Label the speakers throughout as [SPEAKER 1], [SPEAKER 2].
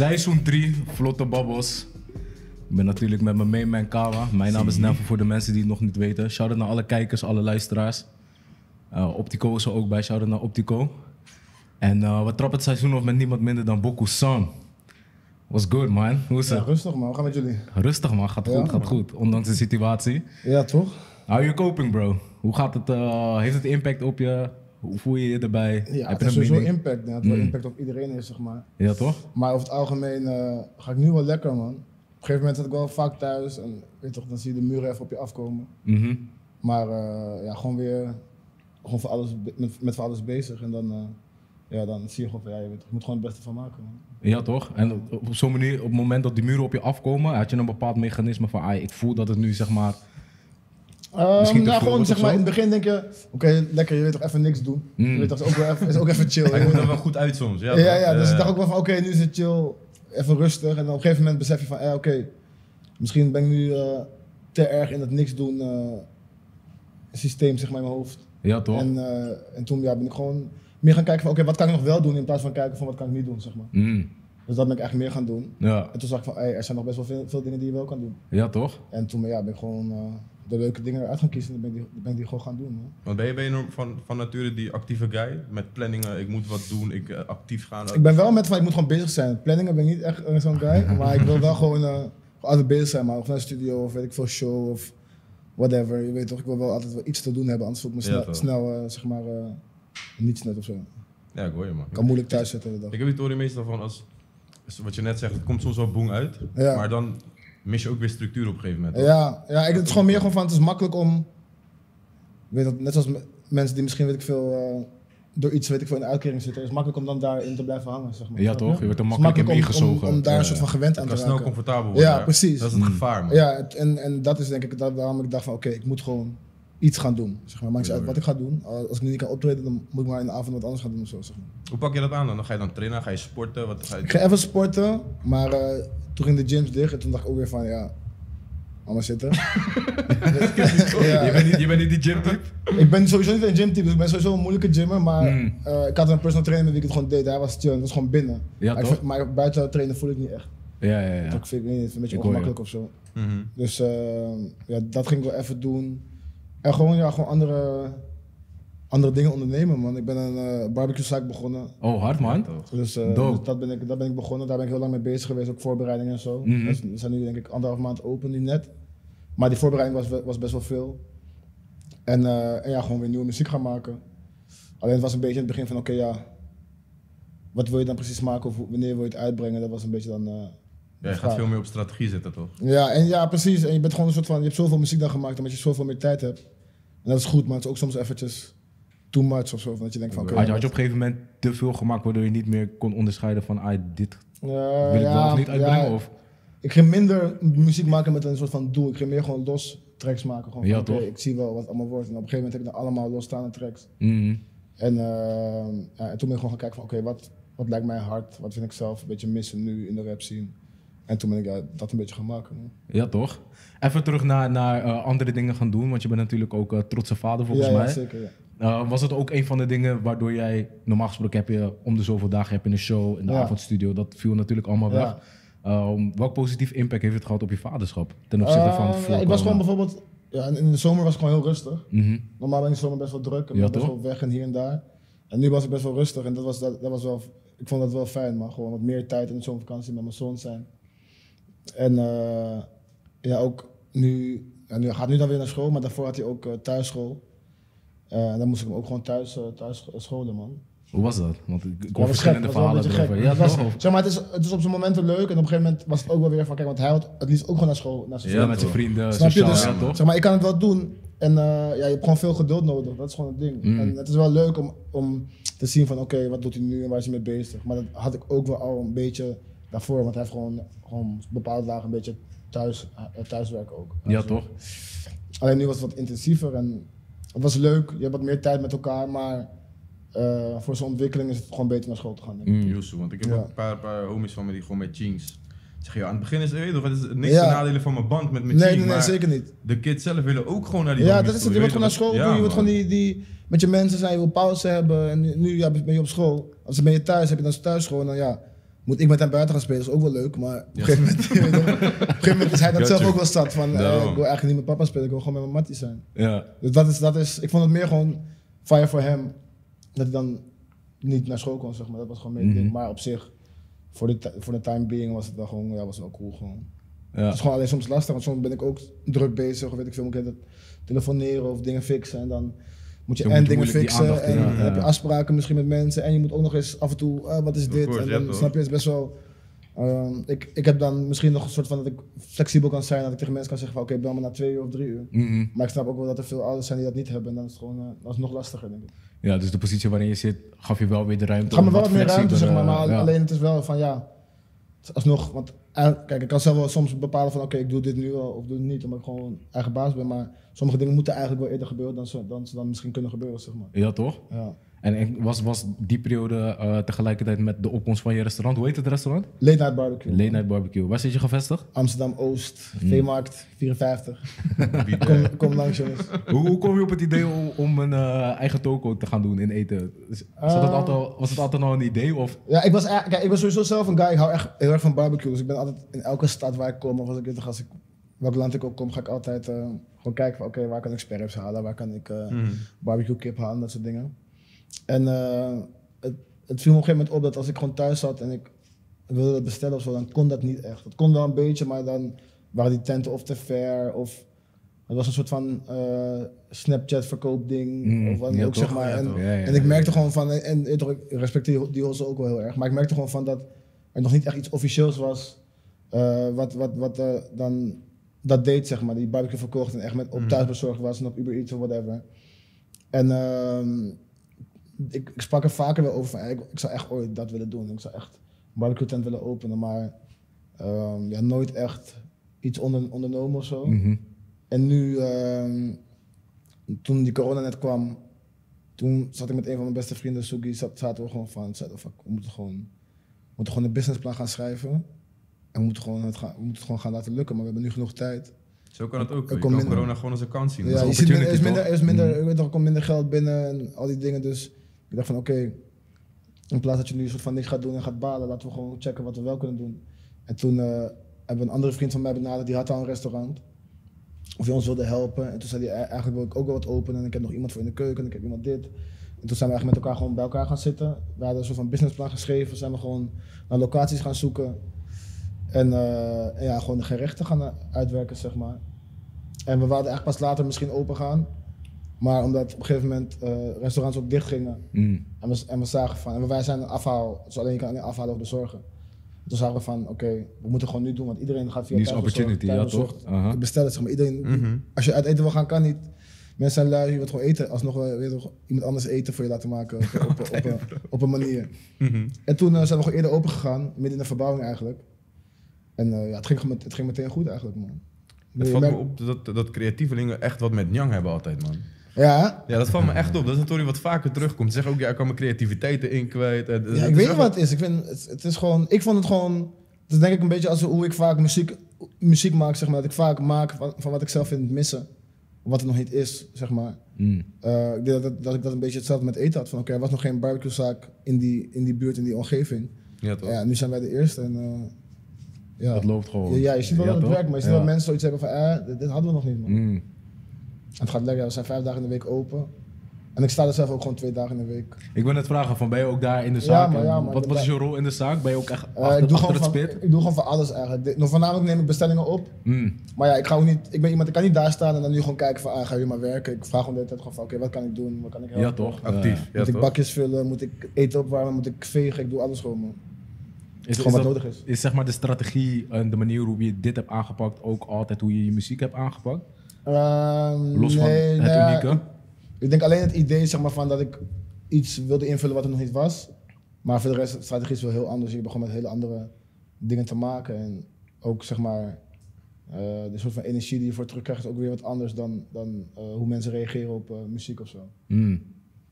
[SPEAKER 1] Seizoen 3, Vlotte Babbels. Ik ben natuurlijk met mijn main man Kawa. Mijn naam is Nevo voor de mensen die het nog niet weten. Shout-out naar alle kijkers, alle luisteraars. Uh, Optico is er ook bij, shout-out naar Optico. En uh, we trappen het seizoen af met niemand minder dan Boku San. Was good man, hoe is
[SPEAKER 2] Ja,
[SPEAKER 1] het?
[SPEAKER 2] rustig man, we gaan met jullie.
[SPEAKER 1] Rustig man, gaat
[SPEAKER 2] Ja,
[SPEAKER 1] goed, gaat
[SPEAKER 2] man.
[SPEAKER 1] goed. Ondanks de situatie.
[SPEAKER 2] Ja, toch?
[SPEAKER 1] How are you coping bro? Hoe gaat het, uh, heeft het impact op je? Hoe voel je je erbij?
[SPEAKER 2] Ja,
[SPEAKER 1] Heb
[SPEAKER 2] het
[SPEAKER 1] een
[SPEAKER 2] sowieso
[SPEAKER 1] mening?
[SPEAKER 2] impact. Het wel
[SPEAKER 1] Mm.
[SPEAKER 2] impact op iedereen is, zeg maar.
[SPEAKER 1] Ja toch?
[SPEAKER 2] Maar over het algemeen eh, ga ik nu wel lekker, man. Op een gegeven moment zat ik wel vaak thuis en weet toch, dan zie je de muren even op je afkomen.
[SPEAKER 1] Mhm.
[SPEAKER 2] Maar eh, ja, gewoon weer gewoon voor alles, met, met voor alles bezig. En dan, eh, ja, dan zie je gewoon van, ja, je, weet, toch, je moet gewoon het beste van maken, man.
[SPEAKER 1] Ja, toch? En op, op zo'n manier, op het moment dat die muren op je afkomen, had je een bepaald mechanisme van, ah, ik voel dat het nu, zeg maar...
[SPEAKER 2] Nou,
[SPEAKER 1] veel
[SPEAKER 2] gewoon zeg maar in het begin denk je, oké, lekker, je weet toch even niks doen.
[SPEAKER 1] Mm.
[SPEAKER 2] Je weet toch, is ook wel even, is ook even chill.
[SPEAKER 3] Hij komt er wel goed uit soms. Ja,
[SPEAKER 2] Ja, ja, dus
[SPEAKER 3] Eh,
[SPEAKER 2] ik dacht ook wel van, oké, nu is het chill, even rustig. En dan op een gegeven moment besef je van, eh, oké, misschien ben ik nu eh, te erg in dat niks doen eh, systeem, zeg maar, in mijn hoofd.
[SPEAKER 1] Ja, toch?
[SPEAKER 2] En, eh, en toen ja, ben ik gewoon meer gaan kijken van, oké, wat kan ik nog wel doen in plaats van kijken van wat kan ik niet doen, zeg maar.
[SPEAKER 1] Mm.
[SPEAKER 2] Dus dat ben ik eigenlijk meer gaan doen.
[SPEAKER 1] Ja.
[SPEAKER 2] En toen zag ik van, hey, er zijn nog best wel veel, veel dingen die je wel kan doen.
[SPEAKER 1] ja, toch?
[SPEAKER 2] En toen ja, ben ik gewoon eh, de leuke dingen eruit gaan kiezen en dan ben ik die, ben ik die gewoon gaan doen. Man.
[SPEAKER 3] Want ben je, ben je van, van nature die actieve guy? Met planningen, ik moet wat doen, ik eh, actief gaan.
[SPEAKER 2] Ik ben wel met van, ik moet gewoon bezig zijn. Planningen ben ik niet echt eh, zo'n guy, maar ik wil wel gewoon, gewoon altijd bezig zijn, maar of naar de studio of weet ik veel, show of whatever. Je weet toch, ik wil wel altijd wel iets te doen hebben, anders voel ik me snel, zeg maar, niets net of zo. Ik
[SPEAKER 3] Ja, ik hoor je man.
[SPEAKER 2] kan moeilijk thuis zitten de dag.
[SPEAKER 3] Ik heb die theorie meestal van als, als wat je net zegt, het komt soms wel boem uit.
[SPEAKER 2] Ja.
[SPEAKER 3] Maar dan mis je ook weer structuur op een gegeven moment.
[SPEAKER 2] Ja, ja ik, het is gewoon meer gewoon van, het is makkelijk om, weet dat, net zoals me- mensen die misschien, weet ik veel, eh, door iets, weet ik veel, in de uitkering zitten, het is makkelijk om dan daarin te blijven hangen, zeg maar.
[SPEAKER 1] Ja, toch? Je wordt er makkelijk in
[SPEAKER 2] om-
[SPEAKER 1] meegezogen.
[SPEAKER 2] Om, om daar
[SPEAKER 1] Ja,
[SPEAKER 2] een soort van gewend aan te
[SPEAKER 3] kan snel
[SPEAKER 2] raken.
[SPEAKER 3] comfortabel worden.
[SPEAKER 2] Ja, precies.
[SPEAKER 3] Dat is het
[SPEAKER 1] Mm.
[SPEAKER 3] gevaar man.
[SPEAKER 2] Ja, het- en, en dat is denk ik dat, waarom ik dacht van, oké, ik moet gewoon iets gaan doen. Zeg maar. Maakt niet uit wat ik ga doen. Als ik nu niet kan optreden, dan moet ik maar in de avond wat anders gaan doen of zo. Zeg maar.
[SPEAKER 3] Hoe pak je dat aan dan? Dan ga je dan trainen, ga je sporten? Wat ga je
[SPEAKER 2] Ik ga even sporten, maar eh, toen ging de gyms dicht en toen dacht ik ook weer van, ja, allemaal zitten. Ja.
[SPEAKER 1] Je, bent niet, je bent niet die gym type?
[SPEAKER 2] Ik ben sowieso niet een gymtype, dus ik ben sowieso een moeilijke gymmer, maar
[SPEAKER 1] Mm.
[SPEAKER 2] eh, ik had een personal trainer met wie ik het gewoon deed. Hij was chill, het was gewoon binnen.
[SPEAKER 1] Ja,
[SPEAKER 2] maar, vind- maar buiten trainen voel ik niet echt.
[SPEAKER 1] Ja, ja, ja.
[SPEAKER 2] Dat vind ik niet, een beetje
[SPEAKER 1] Ik
[SPEAKER 2] ongemakkelijk of zo.
[SPEAKER 3] Mhm.
[SPEAKER 2] Dus eh, ja, dat ging ik wel even doen. En gewoon, ja, gewoon andere, andere dingen ondernemen, man. Ik ben een eh barbecue zaak begonnen.
[SPEAKER 1] Oh, hard man.
[SPEAKER 2] Dus, eh, dus dat, ben ik, dat ben ik begonnen. Daar ben ik heel lang mee bezig geweest, ook voorbereidingen en zo. Dus we zijn nu denk ik anderhalf maand open, nu net. Maar die voorbereiding was, was best wel veel. En, eh, en ja, gewoon weer nieuwe muziek gaan maken. Alleen het was een beetje in het begin van, oké, ja... Wat wil je dan precies maken of wanneer wil je het uitbrengen? Dat was een beetje dan...
[SPEAKER 3] Ja, je gaat veel meer op strategie zitten toch?
[SPEAKER 2] ja, en ja, precies. En je bent gewoon een soort van, je hebt zoveel muziek dan gemaakt omdat je zoveel meer tijd hebt. En dat is goed, maar het is ook soms eventjes too much of zo. Dat je denkt van, oké.
[SPEAKER 1] Had je, had je op een gegeven moment te veel gemaakt waardoor je niet meer kon onderscheiden van, ah, dit wil ik
[SPEAKER 2] ja,
[SPEAKER 1] wel of niet uitbrengen?
[SPEAKER 2] ja,
[SPEAKER 1] Of?
[SPEAKER 2] Ik ging minder muziek maken met een soort van doel. Ik ging meer gewoon los tracks maken. Gewoon
[SPEAKER 1] Ja,
[SPEAKER 2] ik zie wel wat het allemaal wordt. En op een gegeven moment heb ik dan allemaal losstaande tracks.
[SPEAKER 1] Mhm.
[SPEAKER 2] En, eh, ja, en toen ben ik gewoon gaan kijken van, oké, wat, wat lijkt mij hard? Wat vind ik zelf een beetje missen nu in de rap scene? En toen ben ik ja, dat een beetje gaan maken. man.
[SPEAKER 1] Ja, toch? Even terug naar, naar eh, andere dingen gaan doen, want je bent natuurlijk ook eh, trotse vader volgens
[SPEAKER 2] ja,
[SPEAKER 1] mij.
[SPEAKER 2] Ja, zeker, ja.
[SPEAKER 1] Eh, was het ook een van de dingen waardoor jij, normaal gesproken heb je om de zoveel dagen heb je een show in de
[SPEAKER 2] Ja.
[SPEAKER 1] avondstudio, dat viel natuurlijk allemaal weg. Welk positief impact heeft het gehad op je vaderschap ten opzichte van voor
[SPEAKER 2] ja, ik was gewoon bijvoorbeeld, ja, in de zomer was ik gewoon heel rustig.
[SPEAKER 1] Mhm.
[SPEAKER 2] Normaal ben ik in de zomer best wel druk en
[SPEAKER 1] Ja,
[SPEAKER 2] best wel weg en hier en daar. En nu was ik best wel rustig en dat was, dat, dat was wel, ik vond dat wel fijn, maar gewoon wat meer tijd in de zomervakantie met mijn zoon zijn. En eh, ja, ook nu, ja, nu hij gaat nu dan weer naar school, maar daarvoor had hij ook eh, thuisschool. Eh, en dan moest ik hem ook gewoon thuis, eh, thuis scholen, man.
[SPEAKER 1] Hoe was dat? Want ik,
[SPEAKER 2] Ja,
[SPEAKER 1] hoor verschillende
[SPEAKER 2] gek,
[SPEAKER 1] verhalen erover. Ja,
[SPEAKER 2] Het was-? Zeg maar, het is, het is op zijn momenten leuk en op een gegeven moment was het ook wel weer van, kijk, want hij had het liefst ook gewoon naar school. Naar zijn
[SPEAKER 1] Ja,
[SPEAKER 2] vrienden.
[SPEAKER 1] met zijn vrienden,
[SPEAKER 2] Snap je? Dus,
[SPEAKER 1] ja, toch?
[SPEAKER 2] zeg maar, ik kan het wel doen. En eh, ja, je hebt gewoon veel geduld nodig. Dat is gewoon het ding.
[SPEAKER 1] Mm.
[SPEAKER 2] En het is wel leuk om, om te zien van, oké, wat doet hij nu en waar is hij mee bezig? Maar dat had ik ook wel al een beetje daarvoor. Want hij heeft gewoon, gewoon bepaalde dagen een beetje thuis, eh, thuiswerken ook.
[SPEAKER 1] Ja, toch?
[SPEAKER 2] Alleen nu was het wat intensiever en het was leuk. Je hebt wat meer tijd met elkaar, maar eh, voor zijn ontwikkeling is het gewoon beter naar school te gaan.
[SPEAKER 1] Mm.
[SPEAKER 3] Want ik heb
[SPEAKER 2] Ja.
[SPEAKER 3] ook een paar, paar homies van me die gewoon met jeans. Zeg je, aan het begin is weet je toch, het is niks
[SPEAKER 2] Ja.
[SPEAKER 3] te nadelen van mijn band met mijn
[SPEAKER 2] Nee,
[SPEAKER 3] team,
[SPEAKER 2] nee, nee, zeker niet.
[SPEAKER 3] de kids zelf willen ook gewoon naar die
[SPEAKER 2] Ja, dat is het. Je wilt gewoon naar school
[SPEAKER 3] Ja,
[SPEAKER 2] toe, je wilt gewoon die, die, met je mensen zijn, je wil pauze hebben. En nu, ja, ben je op school. Als ben je thuis, heb je dan thuisschool. En dan ja, moet ik met hem buiten gaan spelen, is ook wel leuk. Maar op een gegeven moment, je weet toch, op een gegeven moment is hij dat zelf ook wel zat. Van, eh, ik wil eigenlijk niet met papa spelen, ik wil gewoon met mijn matties zijn.
[SPEAKER 1] Ja.
[SPEAKER 2] Dus dat is, dat is, ik vond het meer gewoon fire voor hem. Dat hij dan niet naar school kon, zeg maar. Dat was gewoon het
[SPEAKER 1] Mhm.
[SPEAKER 2] ding. Maar op zich, voor de, voor de time being was het wel gewoon, ja, was wel cool gewoon.
[SPEAKER 1] Ja.
[SPEAKER 2] Het is gewoon alleen soms lastig, want soms ben ik ook druk bezig. Of weet ik veel, moet ik het telefoneren of dingen fixen. En dan moet je
[SPEAKER 1] Dan
[SPEAKER 2] en
[SPEAKER 1] moet je
[SPEAKER 2] dingen fixen. En
[SPEAKER 1] ja.
[SPEAKER 2] heb je afspraken misschien met mensen. En je moet ook nog eens af en toe, ah, wat is
[SPEAKER 3] Of
[SPEAKER 2] dit?
[SPEAKER 3] course,
[SPEAKER 2] en dan snap je, het is best wel... ehm, ik, ik heb dan misschien nog een soort van dat ik flexibel kan zijn. Dat ik tegen mensen kan zeggen van oké, bel me na twee uur of drie uur.
[SPEAKER 1] Mhm.
[SPEAKER 2] Maar ik snap ook wel dat er veel ouders zijn die dat niet hebben. En dan is het gewoon, eh, dat is nog lastiger denk ik.
[SPEAKER 1] ja, dus de positie waarin je zit, gaf je wel weer de ruimte.
[SPEAKER 2] Het gaat me wel wat meer ruimte, zeg maar.
[SPEAKER 1] ja.
[SPEAKER 2] alleen het is wel van ja, alsnog, want eh, kijk, ik kan zelf wel soms bepalen van oké, ik doe dit nu wel of doe het niet, omdat ik gewoon eigen baas ben. Maar sommige dingen moeten eigenlijk wel eerder gebeuren dan ze dan, ze dan misschien kunnen gebeuren, zeg maar.
[SPEAKER 1] Ja, toch?
[SPEAKER 2] Ja.
[SPEAKER 1] En was, was die periode eh, tegelijkertijd met de opkomst van je restaurant, hoe heet het restaurant?
[SPEAKER 2] Late Night Barbecue.
[SPEAKER 1] Late Night Barbecue. Waar zit je gevestigd?
[SPEAKER 2] Amsterdam Oost,
[SPEAKER 1] Mm.
[SPEAKER 2] Veemarkt, 54.
[SPEAKER 3] Wie
[SPEAKER 2] Kom, langs jongens.
[SPEAKER 1] hoe, hoe kom je op het idee om, om een eh, eigen toko te gaan doen in eten? Was, dat
[SPEAKER 2] Eh.
[SPEAKER 1] altijd, was het altijd al een idee? Of?
[SPEAKER 2] Ja, ik was, kijk, ik ben sowieso zelf een guy, ik hou echt heel erg van barbecue. Dus ik ben altijd in elke stad waar ik kom, of als ik, als ik welk land ik ook kom, ga ik altijd eh, gewoon kijken van oké, waar kan ik sperrips halen, waar kan ik eh,
[SPEAKER 3] Mhm.
[SPEAKER 2] barbecue kip halen, dat soort dingen. En eh, het, het viel me op een gegeven moment op dat als ik gewoon thuis zat en ik wilde dat bestellen of zo, dan kon dat niet echt. Het kon wel een beetje, maar dan waren die tenten of te ver of het was een soort van eh, Snapchat verkoopding
[SPEAKER 1] Mm,
[SPEAKER 2] of wat dan
[SPEAKER 1] ja,
[SPEAKER 2] ook,
[SPEAKER 1] toch?
[SPEAKER 2] zeg maar.
[SPEAKER 3] Ja,
[SPEAKER 2] en.
[SPEAKER 1] Ja,
[SPEAKER 2] en ik merkte gewoon van, en, ik respecteer die hossen ook wel heel erg, maar ik merkte gewoon van dat er nog niet echt iets officieels was eh, wat, wat, wat dan dat deed, zeg maar. Die barbecue verkocht en echt met op
[SPEAKER 3] Mm.
[SPEAKER 2] thuisbezorgd was en op Uber Eats of whatever. En ehm, ik, ik sprak er vaker wel over van, ik, ik zou echt ooit dat willen doen. Ik zou echt een barbecue tent willen openen, maar ehm, ja, nooit echt iets onder, ondernomen of zo.
[SPEAKER 1] Mhm.
[SPEAKER 2] En nu, ehm, toen die corona net kwam, toen zat ik met een van mijn beste vrienden, Sugi, zat, zaten we gewoon van, zeiden we moeten gewoon, we moeten gewoon een businessplan gaan schrijven. En we moeten, gewoon het gaan, we moeten het gewoon gaan laten lukken, maar we hebben nu genoeg tijd.
[SPEAKER 3] Zo kan het ook.
[SPEAKER 2] Er
[SPEAKER 3] Je
[SPEAKER 2] komt
[SPEAKER 3] kan
[SPEAKER 2] minder-
[SPEAKER 3] corona gewoon als een kans zien.
[SPEAKER 2] Ja, je ziet, minder- er is minder, er is minder,
[SPEAKER 1] Mm.
[SPEAKER 2] er komt minder geld binnen en al die dingen. Dus ik dacht van oké, in plaats dat je nu een soort van niks gaat doen en gaat balen, laten we gewoon checken wat we wel kunnen doen. En toen eh, hebben een andere vriend van mij benaderd, die had al een restaurant. Of hij ons wilde helpen. En toen zei hij, "Eh, eigenlijk wil ik ook wel wat openen. En ik heb nog iemand voor in de keuken en ik heb iemand dit. En toen zijn we eigenlijk met elkaar gewoon bij elkaar gaan zitten. We hadden een soort van businessplan geschreven. Zijn we gewoon naar locaties gaan zoeken. En, eh, ja, gewoon de gerechten gaan eh, uitwerken, zeg maar. En we wilden eigenlijk pas later misschien open gaan. Maar omdat op een gegeven moment eh, restaurants ook dicht gingen.
[SPEAKER 1] Mm.
[SPEAKER 2] En we, en we zagen van, en wij zijn een afhaal, dus alleen je kan alleen afhalen of bezorgen. Toen zagen we van, oké, we moeten gewoon nu doen, want iedereen gaat via
[SPEAKER 1] Nu is
[SPEAKER 2] thuisbezorgd,
[SPEAKER 1] opportunity, ja, toch? Aha.
[SPEAKER 2] bestellen. Zeg maar. Iedereen,
[SPEAKER 3] Mhm.
[SPEAKER 2] Als je uit eten wil gaan, kan niet. Mensen zijn lui, je wilt gewoon eten. Alsnog je toch, iemand anders eten voor je laten maken op, op, op, op, een, op een manier.
[SPEAKER 3] Mhm.
[SPEAKER 2] En toen eh, zijn we gewoon eerder open gegaan, midden in de verbouwing eigenlijk. En eh, ja, het ging, het ging meteen goed eigenlijk, man.
[SPEAKER 3] Het valt me op dat, dat creatievelingen echt wat met Njang hebben altijd, man.
[SPEAKER 2] Ja,
[SPEAKER 3] Ja, dat valt me echt op. Dat is een story wat vaker terugkomt. Ze zeggen ook, ja, ik kan mijn creativiteit erin kwijt. En,
[SPEAKER 2] Ja, ik weet niet wat het is. Ik, vind, het, het is gewoon, ik vond het gewoon. Het is denk ik een beetje als hoe ik vaak muziek, muziek maak, zeg maar. Dat ik vaak maak van, van wat ik zelf vind missen. Wat er nog niet is, zeg maar.
[SPEAKER 1] Mm.
[SPEAKER 2] Eh, ik denk dat, dat ik dat een beetje hetzelfde met eten had. Van oké, er was nog geen barbecuezaak in die, in die buurt, in die omgeving.
[SPEAKER 3] Ja, toch?
[SPEAKER 2] Ja, nu zijn wij de eerste. En, eh, ja.
[SPEAKER 1] Dat loopt gewoon.
[SPEAKER 2] Ja, ja, je ziet wel
[SPEAKER 1] Ja,
[SPEAKER 2] dat het werkt, maar je ziet
[SPEAKER 1] Ja.
[SPEAKER 2] wel mensen zoiets hebben van, eh, dit, dit hadden we nog niet, man.
[SPEAKER 1] Mm.
[SPEAKER 2] Het gaat lekker, we zijn vijf dagen in de week open. En ik sta er zelf ook gewoon twee dagen in de week.
[SPEAKER 1] Ik wil net vragen, van, ben je ook daar in de
[SPEAKER 2] Ja,
[SPEAKER 1] zaak?
[SPEAKER 2] maar
[SPEAKER 1] En
[SPEAKER 2] ja, maar
[SPEAKER 1] wat, wat is je rol in de zaak? Ben je ook echt
[SPEAKER 2] Eh,
[SPEAKER 1] achter,
[SPEAKER 2] ik, doe
[SPEAKER 1] achter het
[SPEAKER 2] van,
[SPEAKER 1] spit?
[SPEAKER 2] ik doe gewoon van alles eigenlijk. Nog voornamelijk neem ik bestellingen op.
[SPEAKER 1] Mm.
[SPEAKER 2] Maar ja, ik ga ook niet. Ik ben iemand, ik kan niet daar staan en dan nu gewoon kijken van, ah, ga je maar werken. Ik vraag gewoon de hele tijd gewoon van, oké, wat kan ik doen? Wat kan ik helpen?
[SPEAKER 1] Ja, toch?
[SPEAKER 3] Actief. Ja,
[SPEAKER 2] moet ik
[SPEAKER 3] toch?
[SPEAKER 2] bakjes vullen? Moet ik eten opwarmen? Moet ik vegen? Ik doe alles gewoon, man.
[SPEAKER 1] is,
[SPEAKER 2] gewoon
[SPEAKER 1] is
[SPEAKER 2] wat
[SPEAKER 1] dat-
[SPEAKER 2] nodig is.
[SPEAKER 1] Is zeg maar de strategie en de manier hoe je dit hebt aangepakt ook altijd hoe je je muziek hebt aangepakt?
[SPEAKER 2] Ehm,
[SPEAKER 1] Los van
[SPEAKER 2] nee,
[SPEAKER 1] het
[SPEAKER 2] nou
[SPEAKER 1] unieke?
[SPEAKER 2] Ik, ik denk alleen het idee, zeg maar, van dat ik iets wilde invullen wat er nog niet was. Maar voor de rest, de strategie is wel heel anders. Je begon met hele andere dingen te maken. En ook, zeg maar, eh, de soort van energie die je voor terugkrijgt is ook weer wat anders dan, dan eh, hoe mensen reageren op eh, muziek of zo.
[SPEAKER 1] Mm.
[SPEAKER 2] Ik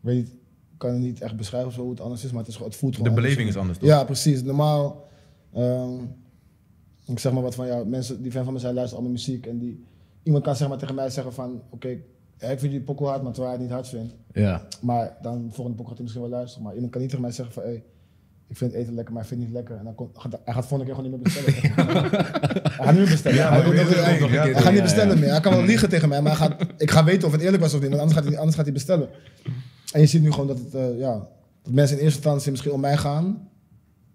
[SPEAKER 2] weet niet, ik kan het niet echt beschrijven of zo hoe het anders is, maar het, is, gewoon- het voelt
[SPEAKER 3] De
[SPEAKER 2] gewoon anders.
[SPEAKER 3] beleving is anders, toch?
[SPEAKER 2] Ja, precies. Normaal, ehm, ik zeg maar wat van, ja, mensen die fan van me zijn, luisteren allemaal muziek. En die, iemand kan zeg maar tegen mij zeggen van, oké, ja, ik vind die pokoe hard, maar terwijl hij het niet hard vindt.
[SPEAKER 1] Ja.
[SPEAKER 2] Maar dan volgende pokoe gaat hij misschien wel luisteren. Maar iemand kan niet tegen mij zeggen van, hey, ik vind het eten lekker, maar hij vindt het niet lekker. En dan komt, gaat, hij gaat volgende keer gewoon niet meer bestellen. hij gaat niet meer bestellen.
[SPEAKER 3] Ja,
[SPEAKER 2] hij, nog-
[SPEAKER 3] nog
[SPEAKER 2] gaat niet bestellen meer. Hij kan wel liegen tegen mij, maar hij gaat, ik ga weten of het eerlijk was of niet, want anders gaat hij, anders gaat hij bestellen. En je ziet nu gewoon dat, het, eh, ja, dat mensen in eerste instantie misschien om mij gaan.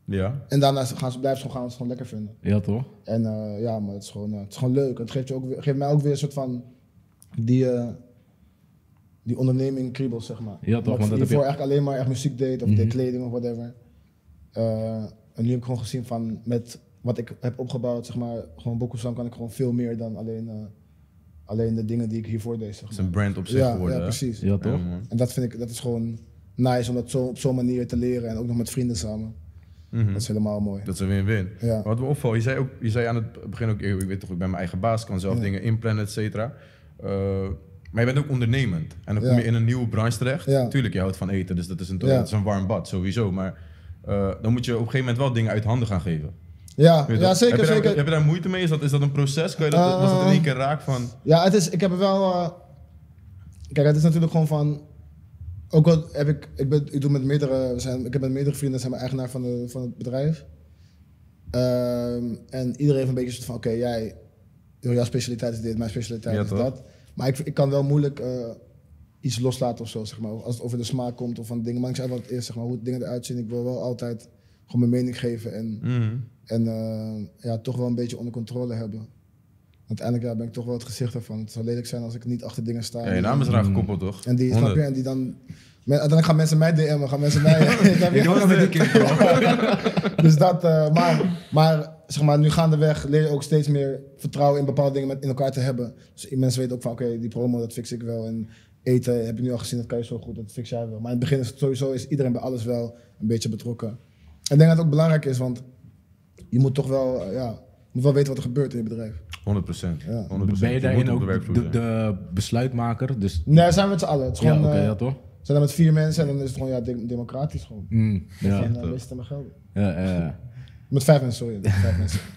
[SPEAKER 3] Ja.
[SPEAKER 2] En daarna gaan ze, blijven ze gewoon gaan, ze gewoon lekker vinden.
[SPEAKER 1] Ja, toch?
[SPEAKER 2] En eh, ja, maar het is gewoon, eh, het is gewoon leuk. Het geeft, je ook, weer- geeft mij ook weer een soort van die, eh, die onderneming kriebels, zeg maar.
[SPEAKER 1] Ja, toch,
[SPEAKER 2] Wat
[SPEAKER 1] want dat
[SPEAKER 2] hiervoor
[SPEAKER 1] je-
[SPEAKER 2] eigenlijk alleen maar echt muziek deed of
[SPEAKER 1] Mhm.
[SPEAKER 2] deed kleding of whatever. Eh, en nu heb ik gewoon gezien van met wat ik heb opgebouwd, zeg maar, gewoon Bokusam kan ik gewoon veel meer dan alleen, eh, alleen de dingen die ik hiervoor deed, zeg
[SPEAKER 3] Het is
[SPEAKER 2] maar.
[SPEAKER 3] een brand op zich
[SPEAKER 2] Ja,
[SPEAKER 3] geworden.
[SPEAKER 2] ja, precies.
[SPEAKER 1] Ja, toch?
[SPEAKER 3] Ja.
[SPEAKER 2] En dat vind ik, dat is gewoon nice om dat zo, op zo'n manier te leren en ook nog met vrienden samen.
[SPEAKER 3] Mhm.
[SPEAKER 2] Dat is helemaal mooi.
[SPEAKER 3] Dat is een win-win.
[SPEAKER 2] Ja.
[SPEAKER 3] Wat me opvalt, je zei, ook, je zei aan het begin ook, ik weet toch, ik ben mijn eigen baas, kan zelf
[SPEAKER 2] Ja.
[SPEAKER 3] dingen inplannen, et cetera. Eh, maar je bent ook ondernemend. En dan kom je in een nieuwe branche terecht.
[SPEAKER 2] Ja.
[SPEAKER 3] Tuurlijk, je houdt van eten, dus dat is een, dat is een warm bad, sowieso. Maar eh, dan moet je op een gegeven moment wel dingen uit handen gaan geven.
[SPEAKER 2] Ja, ja
[SPEAKER 3] dat?
[SPEAKER 2] zeker,
[SPEAKER 3] heb je,
[SPEAKER 2] zeker.
[SPEAKER 3] Daar, heb je daar moeite mee? Is dat, is dat een proces? Kan je dat, was dat in één keer raak van...
[SPEAKER 2] Ja, het is, ik heb er wel. eh, kijk, het is natuurlijk gewoon van. Ook al heb ik, ik, ben, ik doe met meerdere, zijn, ik heb met meerdere vrienden, zijn we eigenaar van, de, van het bedrijf. Ehm, en iedereen heeft een beetje soort van, oké, jij, joh, jouw specialiteit is dit, mijn specialiteit
[SPEAKER 3] Ja,
[SPEAKER 2] is
[SPEAKER 3] toch?
[SPEAKER 2] dat. Maar ik, ik kan wel moeilijk eh, iets loslaten of zo, zeg maar. Als het over de smaak komt of van dingen. Maar ik zeg wat het is, zeg maar, hoe dingen eruit zien. Ik wil wel altijd gewoon mijn mening geven en,
[SPEAKER 3] Mhm.
[SPEAKER 2] en eh, ja, toch wel een beetje onder controle hebben. Uiteindelijk ja, ben ik toch wel het gezicht ervan. Het zou lelijk zijn als ik niet achter dingen sta.
[SPEAKER 3] Ja, je naam is eraan gekoppeld, toch?
[SPEAKER 2] en die, snap
[SPEAKER 3] 100.
[SPEAKER 2] je, en die dan... men- Uiteindelijk gaan mensen mij DM'en, gaan mensen mij...
[SPEAKER 1] Ik was met die
[SPEAKER 2] dus dat, eh, maar, maar zeg maar, nu gaandeweg leer je ook steeds meer vertrouwen in bepaalde dingen met in elkaar te hebben. Dus mensen weten ook van, oké, die promo, dat fix ik wel. En eten heb je nu al gezien, dat kan je zo goed, dat fix jij wel. Maar in het begin is het sowieso, is iedereen bij alles wel een beetje betrokken. En ik denk dat het ook belangrijk is, want je moet toch wel, eh, ja, je moet wel weten wat er gebeurt in je bedrijf.
[SPEAKER 3] 100 procent.
[SPEAKER 2] Ja.
[SPEAKER 3] 100
[SPEAKER 1] Ben je daarin ook
[SPEAKER 3] de
[SPEAKER 1] de, de besluitmaker? Dus,
[SPEAKER 2] Nee, zijn we met z'n allen. Het is
[SPEAKER 1] ja,
[SPEAKER 2] gewoon,
[SPEAKER 1] oké,
[SPEAKER 2] eh,
[SPEAKER 1] ja, toch?
[SPEAKER 2] we zijn er met vier mensen en dan is het gewoon ja, dem- democratisch gewoon.
[SPEAKER 1] Mm, ja.
[SPEAKER 3] Ja, toch.
[SPEAKER 2] wees stemmen gelden.
[SPEAKER 1] Ja, ja, ja.
[SPEAKER 2] Met vijf mensen, sorry. Met vijf mensen.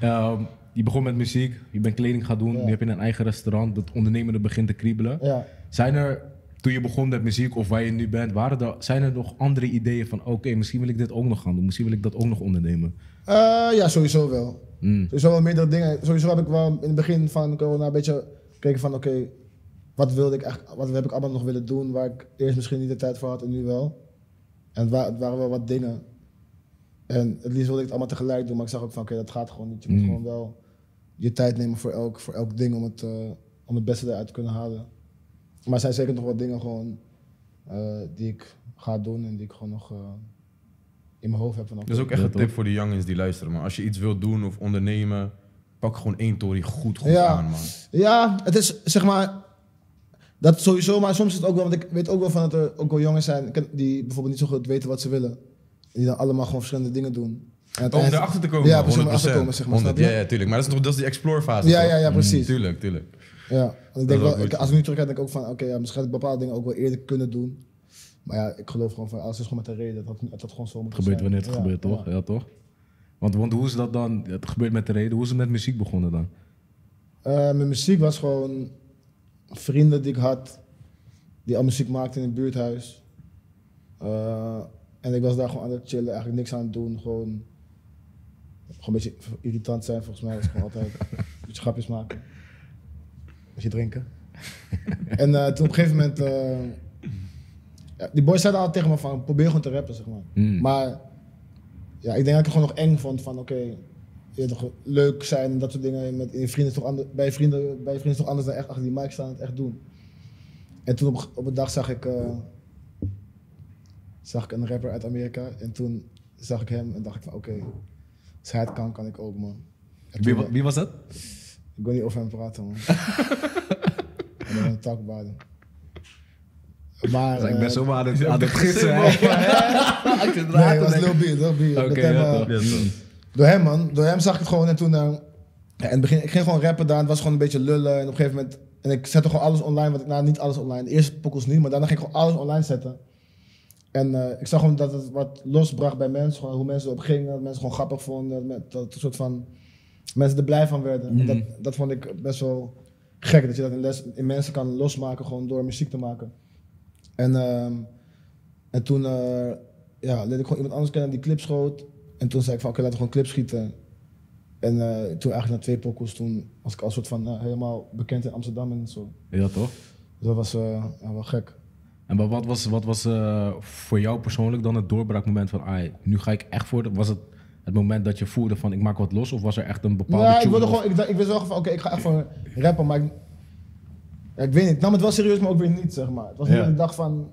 [SPEAKER 1] Ehm, je begon met muziek, je bent kleding gaan doen,
[SPEAKER 2] Ja.
[SPEAKER 1] nu heb je een eigen restaurant, dat ondernemende begint te kriebelen.
[SPEAKER 2] Ja.
[SPEAKER 1] Zijn er, toen je begon met muziek of waar je nu bent, waren er, zijn er nog andere ideeën van oké, misschien wil ik dit ook nog gaan doen, misschien wil ik dat ook nog ondernemen?
[SPEAKER 2] Eh, ja, sowieso wel.
[SPEAKER 1] Mm.
[SPEAKER 2] Sowieso wel meerdere dingen. Sowieso heb ik wel in het begin van corona een beetje gekeken van oké, wat wilde ik echt, wat heb ik allemaal nog willen doen waar ik eerst misschien niet de tijd voor had en nu wel. En het, wa- het waren wel wat dingen. En het liefst wilde ik het allemaal tegelijk doen, maar ik zag ook van oké, dat gaat gewoon niet. Je moet
[SPEAKER 1] Mm.
[SPEAKER 2] gewoon wel je tijd nemen voor elk, voor elk ding om het, eh, om het beste eruit te kunnen halen. Maar er zijn zeker nog wat dingen gewoon eh, die ik ga doen en die ik gewoon nog eh, in mijn hoofd heb. Van, oké,
[SPEAKER 3] Dat is ook echt een
[SPEAKER 1] toch?
[SPEAKER 3] tip voor de youngins die luisteren. Maar als je iets wilt doen of ondernemen, pak gewoon één tory goed, goed
[SPEAKER 2] Ja.
[SPEAKER 3] aan, man.
[SPEAKER 2] Ja, het is zeg maar. Dat sowieso, maar soms is het ook wel, want ik weet ook wel van dat er ook wel jongens zijn die bijvoorbeeld niet zo goed weten wat ze willen. En die dan allemaal gewoon verschillende dingen doen. En
[SPEAKER 3] Om erachter te komen,
[SPEAKER 2] Ja, precies, om
[SPEAKER 3] 100%.
[SPEAKER 2] erachter te komen, zeg maar,
[SPEAKER 3] 100,
[SPEAKER 2] snap je?
[SPEAKER 3] ja, ja, tuurlijk. Maar dat is, nog, dat is die explore fase.
[SPEAKER 2] Ja,
[SPEAKER 3] toch?
[SPEAKER 2] ja, ja, precies.
[SPEAKER 3] Mm, tuurlijk, tuurlijk.
[SPEAKER 2] Ja, ik denk wel, als ik nu terugkijk, denk ik ook van, oké, ja, misschien had ik bepaalde dingen ook wel eerder kunnen doen. Maar ja, ik geloof gewoon van, alles is gewoon met een reden. Dat dat, dat gewoon zo moet
[SPEAKER 1] Het gebeurt wanneer het
[SPEAKER 2] ja,
[SPEAKER 1] gebeurt, toch?
[SPEAKER 2] Ja.
[SPEAKER 1] Ja, toch? Want, want hoe is dat dan? Het gebeurt met de reden. Hoe is het met muziek begonnen dan?
[SPEAKER 2] Eh, mijn muziek was gewoon vrienden die ik had, die al muziek maakten in het buurthuis. Eh, en ik was daar gewoon aan het chillen, eigenlijk niks aan het doen. Gewoon, gewoon een beetje irritant zijn, volgens mij was het gewoon altijd. Een beetje grapjes maken. Een beetje drinken. en eh, toen op een gegeven moment, ja, die boys zeiden altijd tegen me van, probeer gewoon te rappen, zeg maar.
[SPEAKER 1] Mm.
[SPEAKER 2] Maar ja, ik denk dat ik het gewoon nog eng vond van, oké, je toch, leuk zijn en dat soort dingen. Met, in je vrienden toch bij, je vrienden, bij je vrienden is toch anders dan echt achter die mic staan en het echt doen. En toen op, op een dag zag ik, eh, zag ik een rapper uit Amerika en toen zag ik hem en dacht ik van, oké, als hij het kan, kan ik ook, man. En
[SPEAKER 1] Wie, was dat?
[SPEAKER 2] ik wil niet over hem praten, man. Talk about him. Maar,
[SPEAKER 1] ik ben
[SPEAKER 2] eh,
[SPEAKER 1] zo aan het, aan het gissen.
[SPEAKER 2] Nee, dat
[SPEAKER 1] denken.
[SPEAKER 2] Lil B, Lil.
[SPEAKER 1] Oké, ja.
[SPEAKER 2] Door hem, man. Door hem zag ik het gewoon. En toen... eh, ja, in het begin, ik ging gewoon rappen daar. Het was gewoon een beetje lullen. En op een gegeven moment... En ik zette gewoon alles online. Wat ik, nou, niet alles online. De eerste pokkels niet. Maar daarna ging ik gewoon alles online zetten. En eh, ik zag gewoon dat het wat losbracht bij mensen. Gewoon hoe mensen erop gingen. Dat mensen gewoon grappig vonden. Met, dat een soort van... Mensen er blij van werden. En
[SPEAKER 1] Mhm.
[SPEAKER 2] dat, dat vond ik best wel gek. Dat je dat in, les, in mensen kan losmaken. Gewoon door muziek te maken. En, ehm, en toen... eh, ja, leerde ik gewoon iemand anders kennen die clips schoot. En toen zei ik van, oké, laten we gewoon clips schieten. En eh, toen eigenlijk na twee pokkels, toen was ik al soort van eh, helemaal bekend in Amsterdam en zo.
[SPEAKER 1] Ja, toch?
[SPEAKER 2] Dus dat was ja, wel gek.
[SPEAKER 1] En wa- wat was, wat was voor jou persoonlijk dan het doorbraakmoment van, ai, nu ga ik echt voor de... Was het het moment dat je voelde van, ik maak wat los? Of was er echt een bepaalde
[SPEAKER 2] Nee, ik, wilde gewoon, ik, ik wist wel van, oké, ik ga echt voor rappen, maar ik, ja, ik weet niet. Ik nam het wel serieus, maar ook weer niet, zeg maar. Het was niet
[SPEAKER 1] Ja.
[SPEAKER 2] ik dacht van,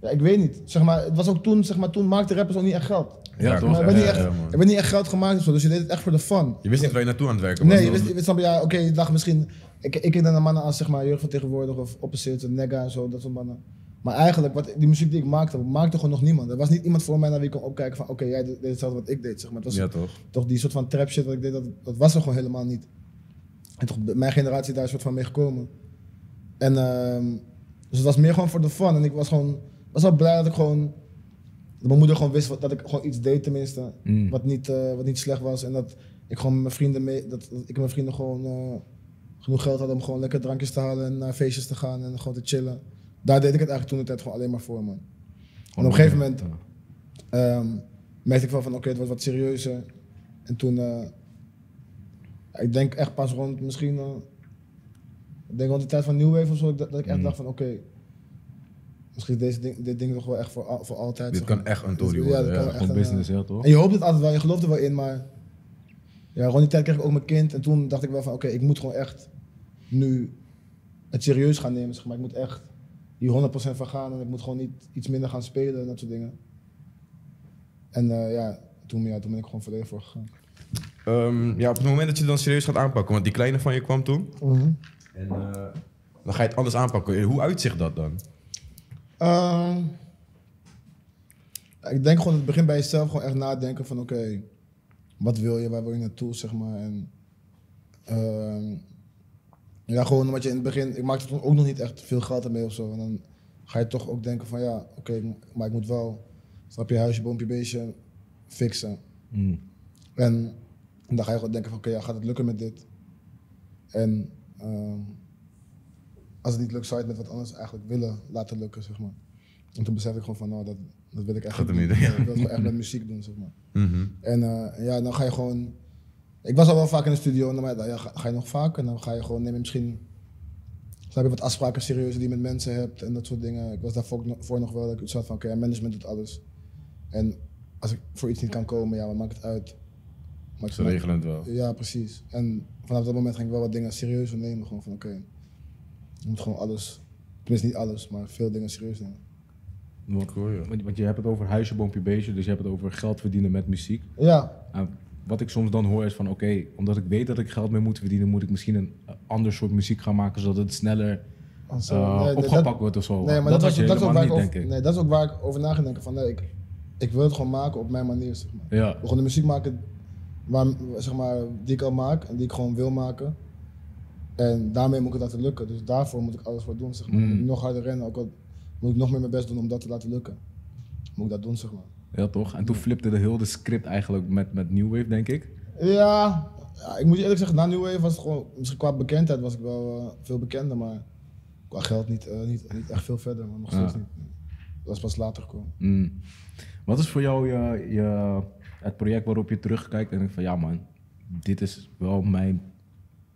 [SPEAKER 2] ja, ik weet niet. Zeg maar, het was ook toen, zeg maar, toen maakte rappers ook niet echt geld.
[SPEAKER 1] Ja, toch?
[SPEAKER 2] Er werd niet echt, werd niet echt geld gemaakt of zo, dus je deed het echt voor de fun.
[SPEAKER 3] Je wist niet waar je naartoe aan het werken was.
[SPEAKER 2] Nee, je wist, je wist ja, oké, je dacht misschien, ik, ik keek dan naar mannen als, zeg maar, jeugd van tegenwoordig of opposite, Nega en zo, dat soort mannen. Maar eigenlijk, wat, die muziek die ik maakte, maakte gewoon nog niemand. Er was niet iemand voor mij naar wie ik kon opkijken van, oké, jij deed hetzelfde wat ik deed, zeg maar. Het was
[SPEAKER 3] Ja, toch?
[SPEAKER 2] toch die soort van trap shit wat ik deed, dat, dat was er gewoon helemaal niet. En toch, mijn generatie daar is soort van mee gekomen. En, ehm, dus het was meer gewoon voor de fun. En ik was gewoon, was wel blij dat ik gewoon, dat mijn moeder gewoon wist wat, dat ik gewoon iets deed tenminste.
[SPEAKER 1] Mm.
[SPEAKER 2] Wat, niet, eh, wat niet slecht was. En dat ik gewoon met mijn vrienden mee, dat, dat ik en mijn vrienden gewoon eh, genoeg geld had om gewoon lekker drankjes te halen en naar feestjes te gaan en gewoon te chillen. Daar deed ik het eigenlijk toen de tijd gewoon alleen maar voor, man. En op een gegeven moment ehm, merkte ik wel van oké, het wordt wat serieuzer. En toen, eh, ik denk echt pas rond misschien, ik denk rond de tijd van New Wave of zo, dat, dat ik echt
[SPEAKER 1] Mm.
[SPEAKER 2] dacht van oké, misschien is deze ding, dit ding toch wel echt voor, al- voor altijd.
[SPEAKER 3] Dit kan echt een tory
[SPEAKER 2] Ja,
[SPEAKER 3] worden.
[SPEAKER 2] dat
[SPEAKER 3] Ja,
[SPEAKER 2] kan echt
[SPEAKER 1] Gewoon
[SPEAKER 2] een,
[SPEAKER 1] business, ja, toch?
[SPEAKER 2] En je hoopt het altijd wel, je gelooft er wel in, maar ja, rond die tijd kreeg ik ook mijn kind. En toen dacht ik wel van oké, ik moet gewoon echt nu het serieus gaan nemen. Zeg maar. Ik moet echt hier 100% van gaan en ik moet gewoon niet iets minder gaan spelen en dat soort dingen. En eh, ja, toen, ja, toen ben ik gewoon volledig voor gegaan.
[SPEAKER 3] Ehm, ja, op het moment dat je het dan serieus gaat aanpakken, want die kleine van je kwam toen. En eh, dan ga je het anders aanpakken. Hoe uitzicht dat dan?
[SPEAKER 2] Ehm, ik denk gewoon, het begint bij jezelf gewoon echt nadenken van oké, wat wil je, waar wil je naartoe, zeg maar. En, ehm, ja, gewoon omdat je in het begin, ik maakte toen ook nog niet echt veel geld ermee of zo. En dan ga je toch ook denken van ja, oké, maar ik moet wel, snap je, huisje, boompje, beestje fixen.
[SPEAKER 1] Mm.
[SPEAKER 2] En, en dan ga je gewoon denken van oké, ja, gaat het lukken met dit? En ehm, als het niet lukt, zou je het met wat anders eigenlijk willen laten lukken, zeg maar. En toen besefte ik gewoon van, nou, dat, dat wil ik echt
[SPEAKER 3] niet, ja.
[SPEAKER 2] Ik wil echt met muziek doen, zeg maar.
[SPEAKER 3] Mhm.
[SPEAKER 2] En eh, ja, dan ga je gewoon... Ik was al wel vaak in de studio en dan ja, ga, ga je nog vaak en dan ga je gewoon, neem je misschien... Snap je wat afspraken serieus die je met mensen hebt en dat soort dingen. Ik was daarvoor nog, voor nog wel dat ik iets had van, oké, management doet alles. En als ik voor iets niet kan komen, ja, wat maakt het uit? Maar
[SPEAKER 3] Ze regelen het wel.
[SPEAKER 2] ja, precies. En vanaf dat moment ging ik wel wat dingen serieus nemen. Gewoon van oké, je moet gewoon alles, tenminste niet alles, maar veel dingen serieus nemen.
[SPEAKER 1] Want,
[SPEAKER 3] Cool, ja.
[SPEAKER 1] want, want je hebt het over huisje, boompje, beestje, dus je hebt het over geld verdienen met muziek.
[SPEAKER 2] Ja,
[SPEAKER 1] En wat ik soms dan hoor is van, oké, omdat ik weet dat ik geld mee moet verdienen, moet ik misschien een ander soort muziek gaan maken, zodat het sneller eh,
[SPEAKER 2] Nee,
[SPEAKER 1] opgepakt
[SPEAKER 2] dat-
[SPEAKER 1] wordt of zo.
[SPEAKER 2] Nee, maar dat, was,
[SPEAKER 1] je
[SPEAKER 2] dat, is ook waar ik
[SPEAKER 1] niet,
[SPEAKER 2] over,
[SPEAKER 1] denk ik.
[SPEAKER 2] nee, dat is ook waar ik over na ga denken. Van, nee, ik, ik wil het gewoon maken op mijn manier. Zeg maar.
[SPEAKER 1] Ja,
[SPEAKER 2] wil gewoon de muziek maken waar, zeg maar, die ik al maak en die ik gewoon wil maken. En daarmee moet ik het laten lukken. Dus daarvoor moet ik alles voor doen. Zeg maar.
[SPEAKER 1] Mm.
[SPEAKER 2] Moet ik nog harder rennen, ook al moet ik nog meer mijn best doen om dat te laten lukken. Moet ik dat doen, zeg maar.
[SPEAKER 1] ja, toch? En toen flipte de hele script eigenlijk met, met New Wave, denk ik.
[SPEAKER 2] Ja, ja, ik moet je eerlijk zeggen, na New Wave was het gewoon, misschien qua bekendheid was ik wel eh, veel bekender, maar qua geld niet, eh, niet, niet echt veel verder, maar nog steeds
[SPEAKER 1] Ja.
[SPEAKER 2] niet. Dat is pas later gekomen.
[SPEAKER 1] Mm. Wat is voor jou je, je, het project waarop je terugkijkt en denkt van, ja man, dit is wel mijn,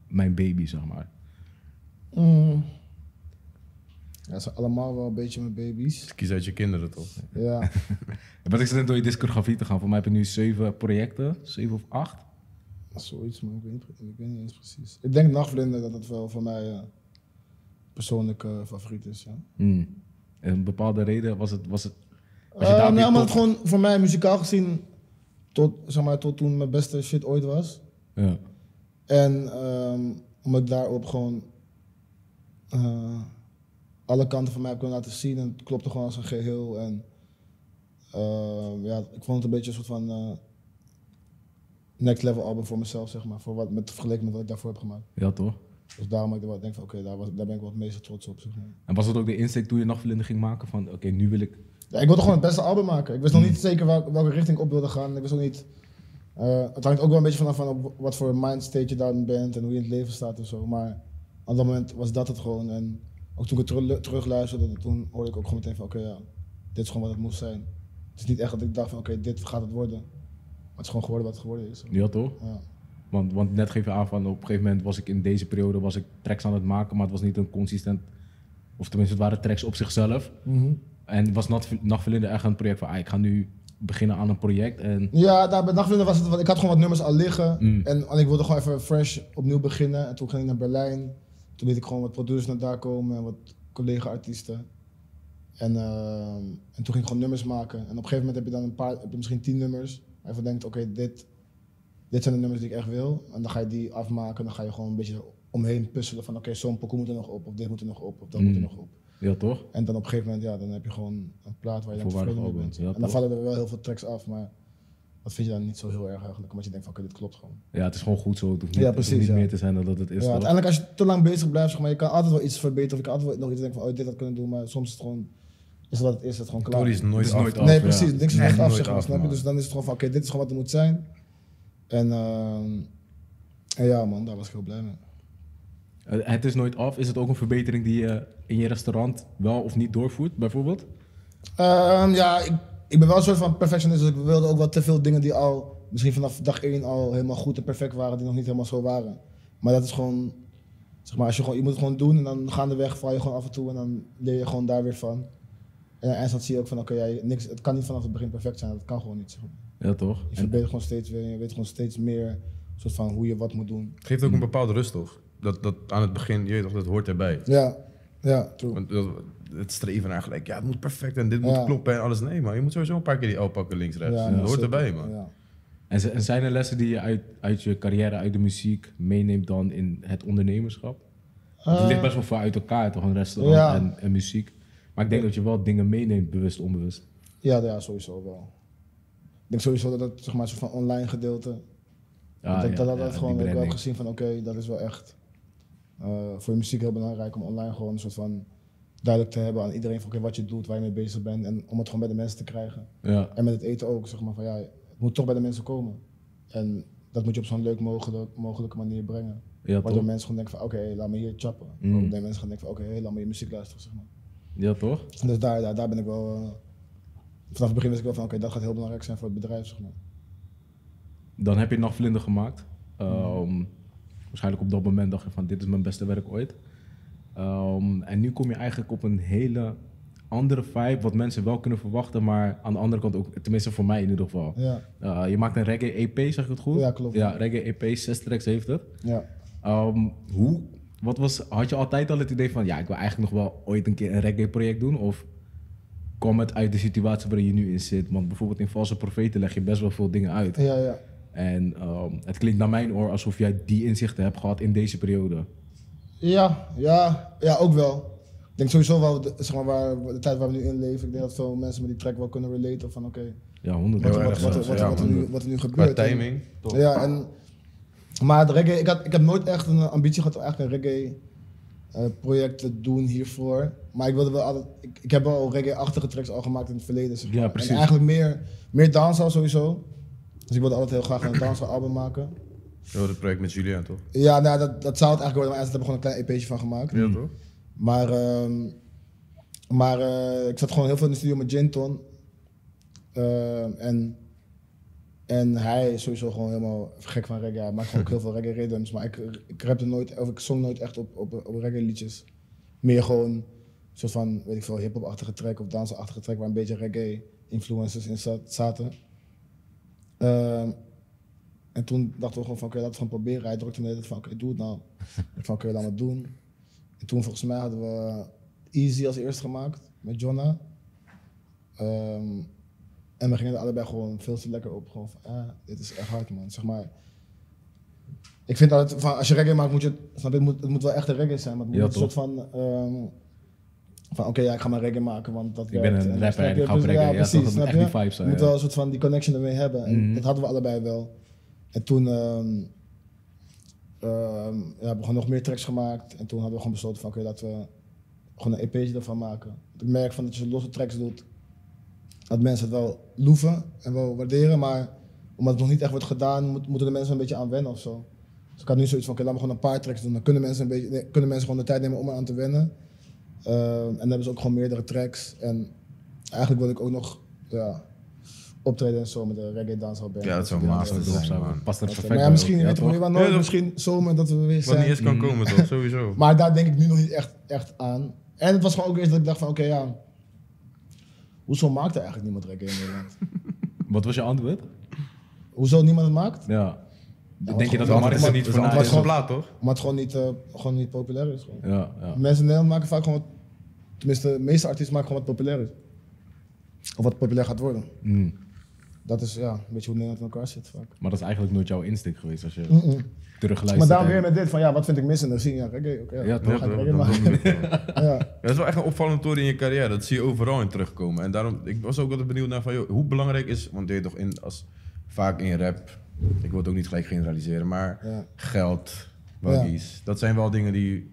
[SPEAKER 1] mijn baby, zeg maar.
[SPEAKER 2] Mm. Ja, ze zijn allemaal wel een beetje mijn baby's.
[SPEAKER 3] Kies uit je kinderen toch?
[SPEAKER 2] Ja,
[SPEAKER 1] Wat ik zit door je discografie te gaan, voor mij heb je nu zeven projecten, zeven of acht.
[SPEAKER 2] zoiets, maar ik weet, niet, ik weet niet eens precies. Ik denk Nachtvlinder dat het wel voor mij eh, persoonlijk eh, favoriet is, ja.
[SPEAKER 1] Mm. En een bepaalde reden was het, was het als je
[SPEAKER 2] Eh,
[SPEAKER 1] daar
[SPEAKER 2] nee,
[SPEAKER 1] weer
[SPEAKER 2] omdat het gewoon voor mij muzikaal gezien tot, zeg maar, tot toen mijn beste shit ooit was.
[SPEAKER 1] Ja.
[SPEAKER 2] En ehm, omdat ik daarop gewoon eh, alle kanten van mij heb kunnen laten zien. En het klopte gewoon als een geheel. En ehm, ja, ik vond het een beetje een soort van eh, next level album voor mezelf, zeg maar. Voor wat, met, vergeleken met wat ik daarvoor heb gemaakt.
[SPEAKER 1] ja, toch?
[SPEAKER 2] Dus daarom ik denk van, oké, daar, was- daar ben ik wel het meest trots op, zeg maar.
[SPEAKER 1] En was het ook de insteek toen je Nachtvlinder ging maken van, oké, nu wil ik...
[SPEAKER 2] Ja, ik wilde gewoon het beste album maken. Ik wist nog niet zeker wel- welke richting ik op wilde gaan. Ik wist ook niet... eh, het hangt ook wel een beetje vanaf van op wat voor mindstate je daarin bent en hoe je in het leven staat en zo. Maar op dat moment was dat het gewoon. En ook toen ik het terug, terugluisterde, toen hoorde ik ook gewoon meteen van oké, ja, dit is gewoon wat het moest zijn. Het is niet echt dat ik dacht van oké, dit gaat het worden. Maar het is gewoon geworden wat het geworden is.
[SPEAKER 1] Ja, toch?
[SPEAKER 2] Ja.
[SPEAKER 1] Want, want net geef je aan van op een gegeven moment was ik in deze periode was ik tracks aan het maken, maar het was niet een consistent, of tenminste het waren tracks op zichzelf. En was Nacht- Nachtverlinder echt een project van, ah, ik ga nu beginnen aan een project en
[SPEAKER 2] Ja, daar bij Nachtvinder was het, want ik had gewoon wat nummers al liggen.
[SPEAKER 1] Mm.
[SPEAKER 2] En, en ik wilde gewoon even fresh opnieuw beginnen. En toen ging ik naar Berlijn. Toen liet ik gewoon wat producers naar daar komen en wat collega-artiesten. En, ehm, en toen ging ik gewoon nummers maken. En op een gegeven moment heb je dan een paar, heb je misschien tien nummers. Waarvan je denkt, oké, dit, dit zijn de nummers die ik echt wil. En dan ga je die afmaken. Dan ga je gewoon een beetje omheen puzzelen van, oké, zo'n pokoe moet er nog op. Of dit moet er nog op. Of dat moet er
[SPEAKER 1] Mm.
[SPEAKER 2] nog op.
[SPEAKER 1] ja toch?
[SPEAKER 2] En dan op een gegeven moment, ja, dan heb je gewoon een plaat waar je dan tevreden mee bent.
[SPEAKER 1] ja,
[SPEAKER 2] en dan
[SPEAKER 1] toch?
[SPEAKER 2] vallen er wel heel veel tracks af, maar dat vind je dan niet zo heel erg eigenlijk. Omdat je denkt van, oké, dit klopt gewoon.
[SPEAKER 1] Ja, het is gewoon goed zo. Het hoeft niet,
[SPEAKER 2] Ja,
[SPEAKER 1] het hoeft
[SPEAKER 2] precies,
[SPEAKER 1] niet
[SPEAKER 2] ja.
[SPEAKER 1] meer te zijn dan dat het is.
[SPEAKER 2] Ja, uiteindelijk als je te lang bezig blijft, zeg maar, je kan altijd wel iets verbeteren. Of je kan altijd wel nog iets denken van, oh, dit had kunnen doen. Maar soms is het gewoon, is het wat het is, het gewoon klaar.
[SPEAKER 3] Is nooit
[SPEAKER 1] is
[SPEAKER 3] af.
[SPEAKER 1] nooit af.
[SPEAKER 2] nee,
[SPEAKER 1] ja.
[SPEAKER 2] precies. Niks is
[SPEAKER 3] Nee,
[SPEAKER 2] echt af,
[SPEAKER 3] nooit
[SPEAKER 2] zeg maar,
[SPEAKER 3] af,
[SPEAKER 2] snap je? Dus dan is het gewoon van, oké, dit is gewoon wat het moet zijn. En, ehm, en ja man, daar was ik heel blij mee.
[SPEAKER 1] Eh, Het is nooit af. Is het ook een verbetering die je in je restaurant wel of niet doorvoert, bijvoorbeeld?
[SPEAKER 2] Ehm, ja, ik, ik ben wel een soort van perfectionist, dus ik wilde ook wel te veel dingen die al, misschien vanaf dag één al helemaal goed en perfect waren, die nog niet helemaal zo waren. Maar dat is gewoon, zeg maar, als je, gewoon, je moet het gewoon doen en dan gaandeweg val je gewoon af en toe en dan leer je gewoon daar weer van. En aan zie je ook van, oké, ja, niks, het kan niet vanaf het begin perfect zijn, dat kan gewoon niet. Zeg maar.
[SPEAKER 1] Ja, toch?
[SPEAKER 2] Je
[SPEAKER 1] En,
[SPEAKER 2] verbetert gewoon steeds weer je weet gewoon steeds meer soort van hoe je wat moet doen.
[SPEAKER 3] Het geeft ook een bepaalde rust, toch? Dat, dat aan het begin, je weet toch, dat hoort erbij.
[SPEAKER 2] Ja, ja, true.
[SPEAKER 3] Want dat- het streven naar gelijk, ja, het moet perfect en dit moet
[SPEAKER 2] Ja.
[SPEAKER 3] kloppen en alles. Nee, man, je moet sowieso een paar keer die L pakken links, rechts.
[SPEAKER 2] Ja,
[SPEAKER 3] dat hoort
[SPEAKER 2] zeker.
[SPEAKER 3] erbij, man.
[SPEAKER 2] Ja.
[SPEAKER 1] en, zijn er lessen die je uit, uit je carrière, uit de muziek, meeneemt dan in het ondernemerschap? Het ligt best wel ver uit elkaar, toch? Een restaurant
[SPEAKER 2] ja.
[SPEAKER 1] en, en muziek. Maar ik denk dat je wel dingen meeneemt, bewust, onbewust.
[SPEAKER 2] Ja, ja, sowieso wel. Ik denk sowieso dat het zeg maar, soort van online gedeelte.
[SPEAKER 1] Ja,
[SPEAKER 2] dat
[SPEAKER 1] ja,
[SPEAKER 2] dat, dat
[SPEAKER 1] ja,
[SPEAKER 2] had
[SPEAKER 1] die
[SPEAKER 2] gewoon ook wel gezien van oké, dat is wel echt eh, voor je muziek heel belangrijk om online gewoon een soort van duidelijk te hebben aan iedereen van oké, wat je doet, waar je mee bezig bent en om het gewoon bij de mensen te krijgen.
[SPEAKER 1] Ja,
[SPEAKER 2] En met het eten ook, zeg maar van ja, het moet toch bij de mensen komen. En dat moet je op zo'n leuk mogelijk, mogelijke manier brengen.
[SPEAKER 1] ja
[SPEAKER 2] Waardoor
[SPEAKER 1] toch?
[SPEAKER 2] mensen gewoon denken van oké, laat me hier chappen.
[SPEAKER 1] Mm.
[SPEAKER 2] Waardoor mensen gaan denken van oké, laat me je muziek luisteren, zeg maar.
[SPEAKER 1] Ja, toch?
[SPEAKER 2] Dus daar, daar, daar ben ik wel, eh, vanaf het begin wist ik wel van oké, dat gaat heel belangrijk zijn voor het bedrijf, zeg maar.
[SPEAKER 1] Dan heb je Nachtvlinder gemaakt. Ehm, waarschijnlijk op dat moment dacht je van dit is mijn beste werk ooit. Ehm, en nu kom je eigenlijk op een hele andere vibe, wat mensen wel kunnen verwachten, maar aan de andere kant ook, tenminste voor mij in ieder geval.
[SPEAKER 2] Ja,
[SPEAKER 1] Uh, je maakt een reggae EP, zeg ik het goed?
[SPEAKER 2] Ja, klopt.
[SPEAKER 1] Ja, reggae EP, zes tracks heeft het.
[SPEAKER 2] ja.
[SPEAKER 1] Ehm, hoe, wat was, had je altijd al het idee van, ja, ik wil eigenlijk nog wel ooit een keer een reggae project doen? Of kwam het uit de situatie waarin je nu in zit? Want bijvoorbeeld in Valse Profeten leg je best wel veel dingen uit.
[SPEAKER 2] Ja, ja.
[SPEAKER 1] En ehm, het klinkt naar mijn oor alsof jij die inzichten hebt gehad in deze periode.
[SPEAKER 2] Ja, ja, ja, ook wel. Ik denk sowieso wel, de, zeg maar, waar, de tijd waar we nu in leven, ik denk dat veel mensen met die track wel kunnen relaten van oké,
[SPEAKER 1] Ja, honderd
[SPEAKER 2] wat, wat, wat, wat,
[SPEAKER 3] ja,
[SPEAKER 2] wat, er nu, wat er nu
[SPEAKER 3] Qua
[SPEAKER 2] gebeurt. En-
[SPEAKER 3] timing.
[SPEAKER 2] Ja, en, maar de reggae, ik, had, ik heb nooit echt een ambitie gehad om eigenlijk een reggae eh, project te doen hiervoor. Maar ik wilde wel altijd, ik, ik heb wel reggae-achtige tracks al gemaakt in het verleden. Zeg
[SPEAKER 1] Ja,
[SPEAKER 2] maar.
[SPEAKER 1] precies.
[SPEAKER 2] En eigenlijk meer, meer dancehall sowieso. Dus ik wilde altijd heel graag een dancehall album maken.
[SPEAKER 3] Je het project met Julian, toch?
[SPEAKER 2] Ja, nou, dat, dat zou het eigenlijk worden, maar we hebben gewoon een klein EP'tje van gemaakt.
[SPEAKER 3] Ja, toch?
[SPEAKER 2] Maar, ehm, maar eh, ik zat gewoon heel veel in de studio met Jinton. Ehm, en, en hij is sowieso gewoon helemaal gek van reggae. Hij maakt gewoon ook heel veel reggae rhythms. Maar ik, ik rapte nooit, of ik zong nooit echt op, op, op reggae liedjes. Meer gewoon een soort van, weet ik veel, hip-hop-achtige track of dansen-achtige track waar een beetje reggae influences in zat- zaten. Ehm, en toen dachten we gewoon van, oké, laten we gewoon proberen. Hij drukte me van, oké, doe het nou. ik van, oké, laat me het doen. En toen volgens mij hadden we Easy als eerste gemaakt met Jonna. Ehm, en we gingen er allebei gewoon veel te lekker op. Gewoon van, ah, dit is echt hard man. Zeg maar, ik vind altijd, van, als je reggae maakt moet je, snap je, het moet, het moet wel echt een reggae zijn. Maar het moet
[SPEAKER 1] Ja,
[SPEAKER 2] een soort van, ehm, van oké, ja, ik ga maar reggae maken, want dat
[SPEAKER 1] Ik ben een
[SPEAKER 2] En
[SPEAKER 1] rapper en ik ga op
[SPEAKER 2] Dus,
[SPEAKER 1] reggae. Ja,
[SPEAKER 2] precies,
[SPEAKER 1] het moet
[SPEAKER 2] snap
[SPEAKER 1] echt
[SPEAKER 2] je?
[SPEAKER 1] die vibe zijn,
[SPEAKER 2] Je moet
[SPEAKER 1] ja.
[SPEAKER 2] wel een soort van die connection ermee hebben. En
[SPEAKER 1] Mhm.
[SPEAKER 2] dat hadden we allebei wel. En toen ehm, ja, hebben we gewoon nog meer tracks gemaakt. En toen hadden we gewoon besloten van oké, laten we gewoon een EP'tje ervan maken. Want ik merk van dat je losse tracks doet, dat mensen het wel loeven en wel waarderen. Maar omdat het nog niet echt wordt gedaan, moet- moeten de mensen een beetje aan wennen of zo. Dus ik had nu zoiets van oké, laten we gewoon een paar tracks doen. Dan kunnen mensen, een beetje, nee, kunnen mensen gewoon de tijd nemen om eraan te wennen. Ehm, en dan hebben ze ook gewoon meerdere tracks. En eigenlijk wil ik ook nog ja, optreden en zo met de reggae dancehall band.
[SPEAKER 3] Ja, dat zou master
[SPEAKER 2] eh,
[SPEAKER 3] zijn,
[SPEAKER 1] Zo,
[SPEAKER 3] man.
[SPEAKER 1] Past er
[SPEAKER 2] dat-
[SPEAKER 1] perfect
[SPEAKER 2] Maar ja, misschien, weet je, weet nooit, misschien zomer dat we weer
[SPEAKER 3] Wat
[SPEAKER 2] zijn.
[SPEAKER 3] niet eens kan komen, toch? Sowieso.
[SPEAKER 2] Maar daar denk ik nu nog niet echt, echt aan. En het was gewoon ook eerst dat ik dacht van, oké, ja... Hoezo maakt er eigenlijk niemand reggae in Nederland?
[SPEAKER 1] Wat was je antwoord?
[SPEAKER 2] Hoezo niemand het maakt?
[SPEAKER 1] Ja. Denk je dat de markt er niet voor
[SPEAKER 3] is van
[SPEAKER 2] gewoon-
[SPEAKER 3] plaat, toch?
[SPEAKER 2] Maar het gewoon niet, eh, gewoon niet populair is. Gewoon.
[SPEAKER 1] Ja, ja.
[SPEAKER 2] Mensen in Nederland maken vaak gewoon... Tenminste, de meeste artiesten maken gewoon wat populair is. Of wat populair gaat worden.
[SPEAKER 1] Mm.
[SPEAKER 2] Dat is ja, een beetje hoe Nederland in elkaar zit vaak.
[SPEAKER 1] Maar dat is eigenlijk nooit jouw instinct geweest als je terugluistert.
[SPEAKER 2] Maar daarom weer met dit van ja, wat vind ik mis in de scene? Ja, reggae, oké.
[SPEAKER 1] Ja, toch?
[SPEAKER 2] dan ga ik
[SPEAKER 3] Ja, dan-
[SPEAKER 2] maken.
[SPEAKER 3] dan je dat is wel echt een opvallend toren in je carrière. Dat zie je overal in terugkomen. En daarom, ik was ook altijd benieuwd naar van, joh, hoe belangrijk is, want je weet toch in, als, vaak in rap, ik wil het ook niet gelijk generaliseren, maar
[SPEAKER 2] Ja.
[SPEAKER 3] geld, waggies, dat zijn wel dingen die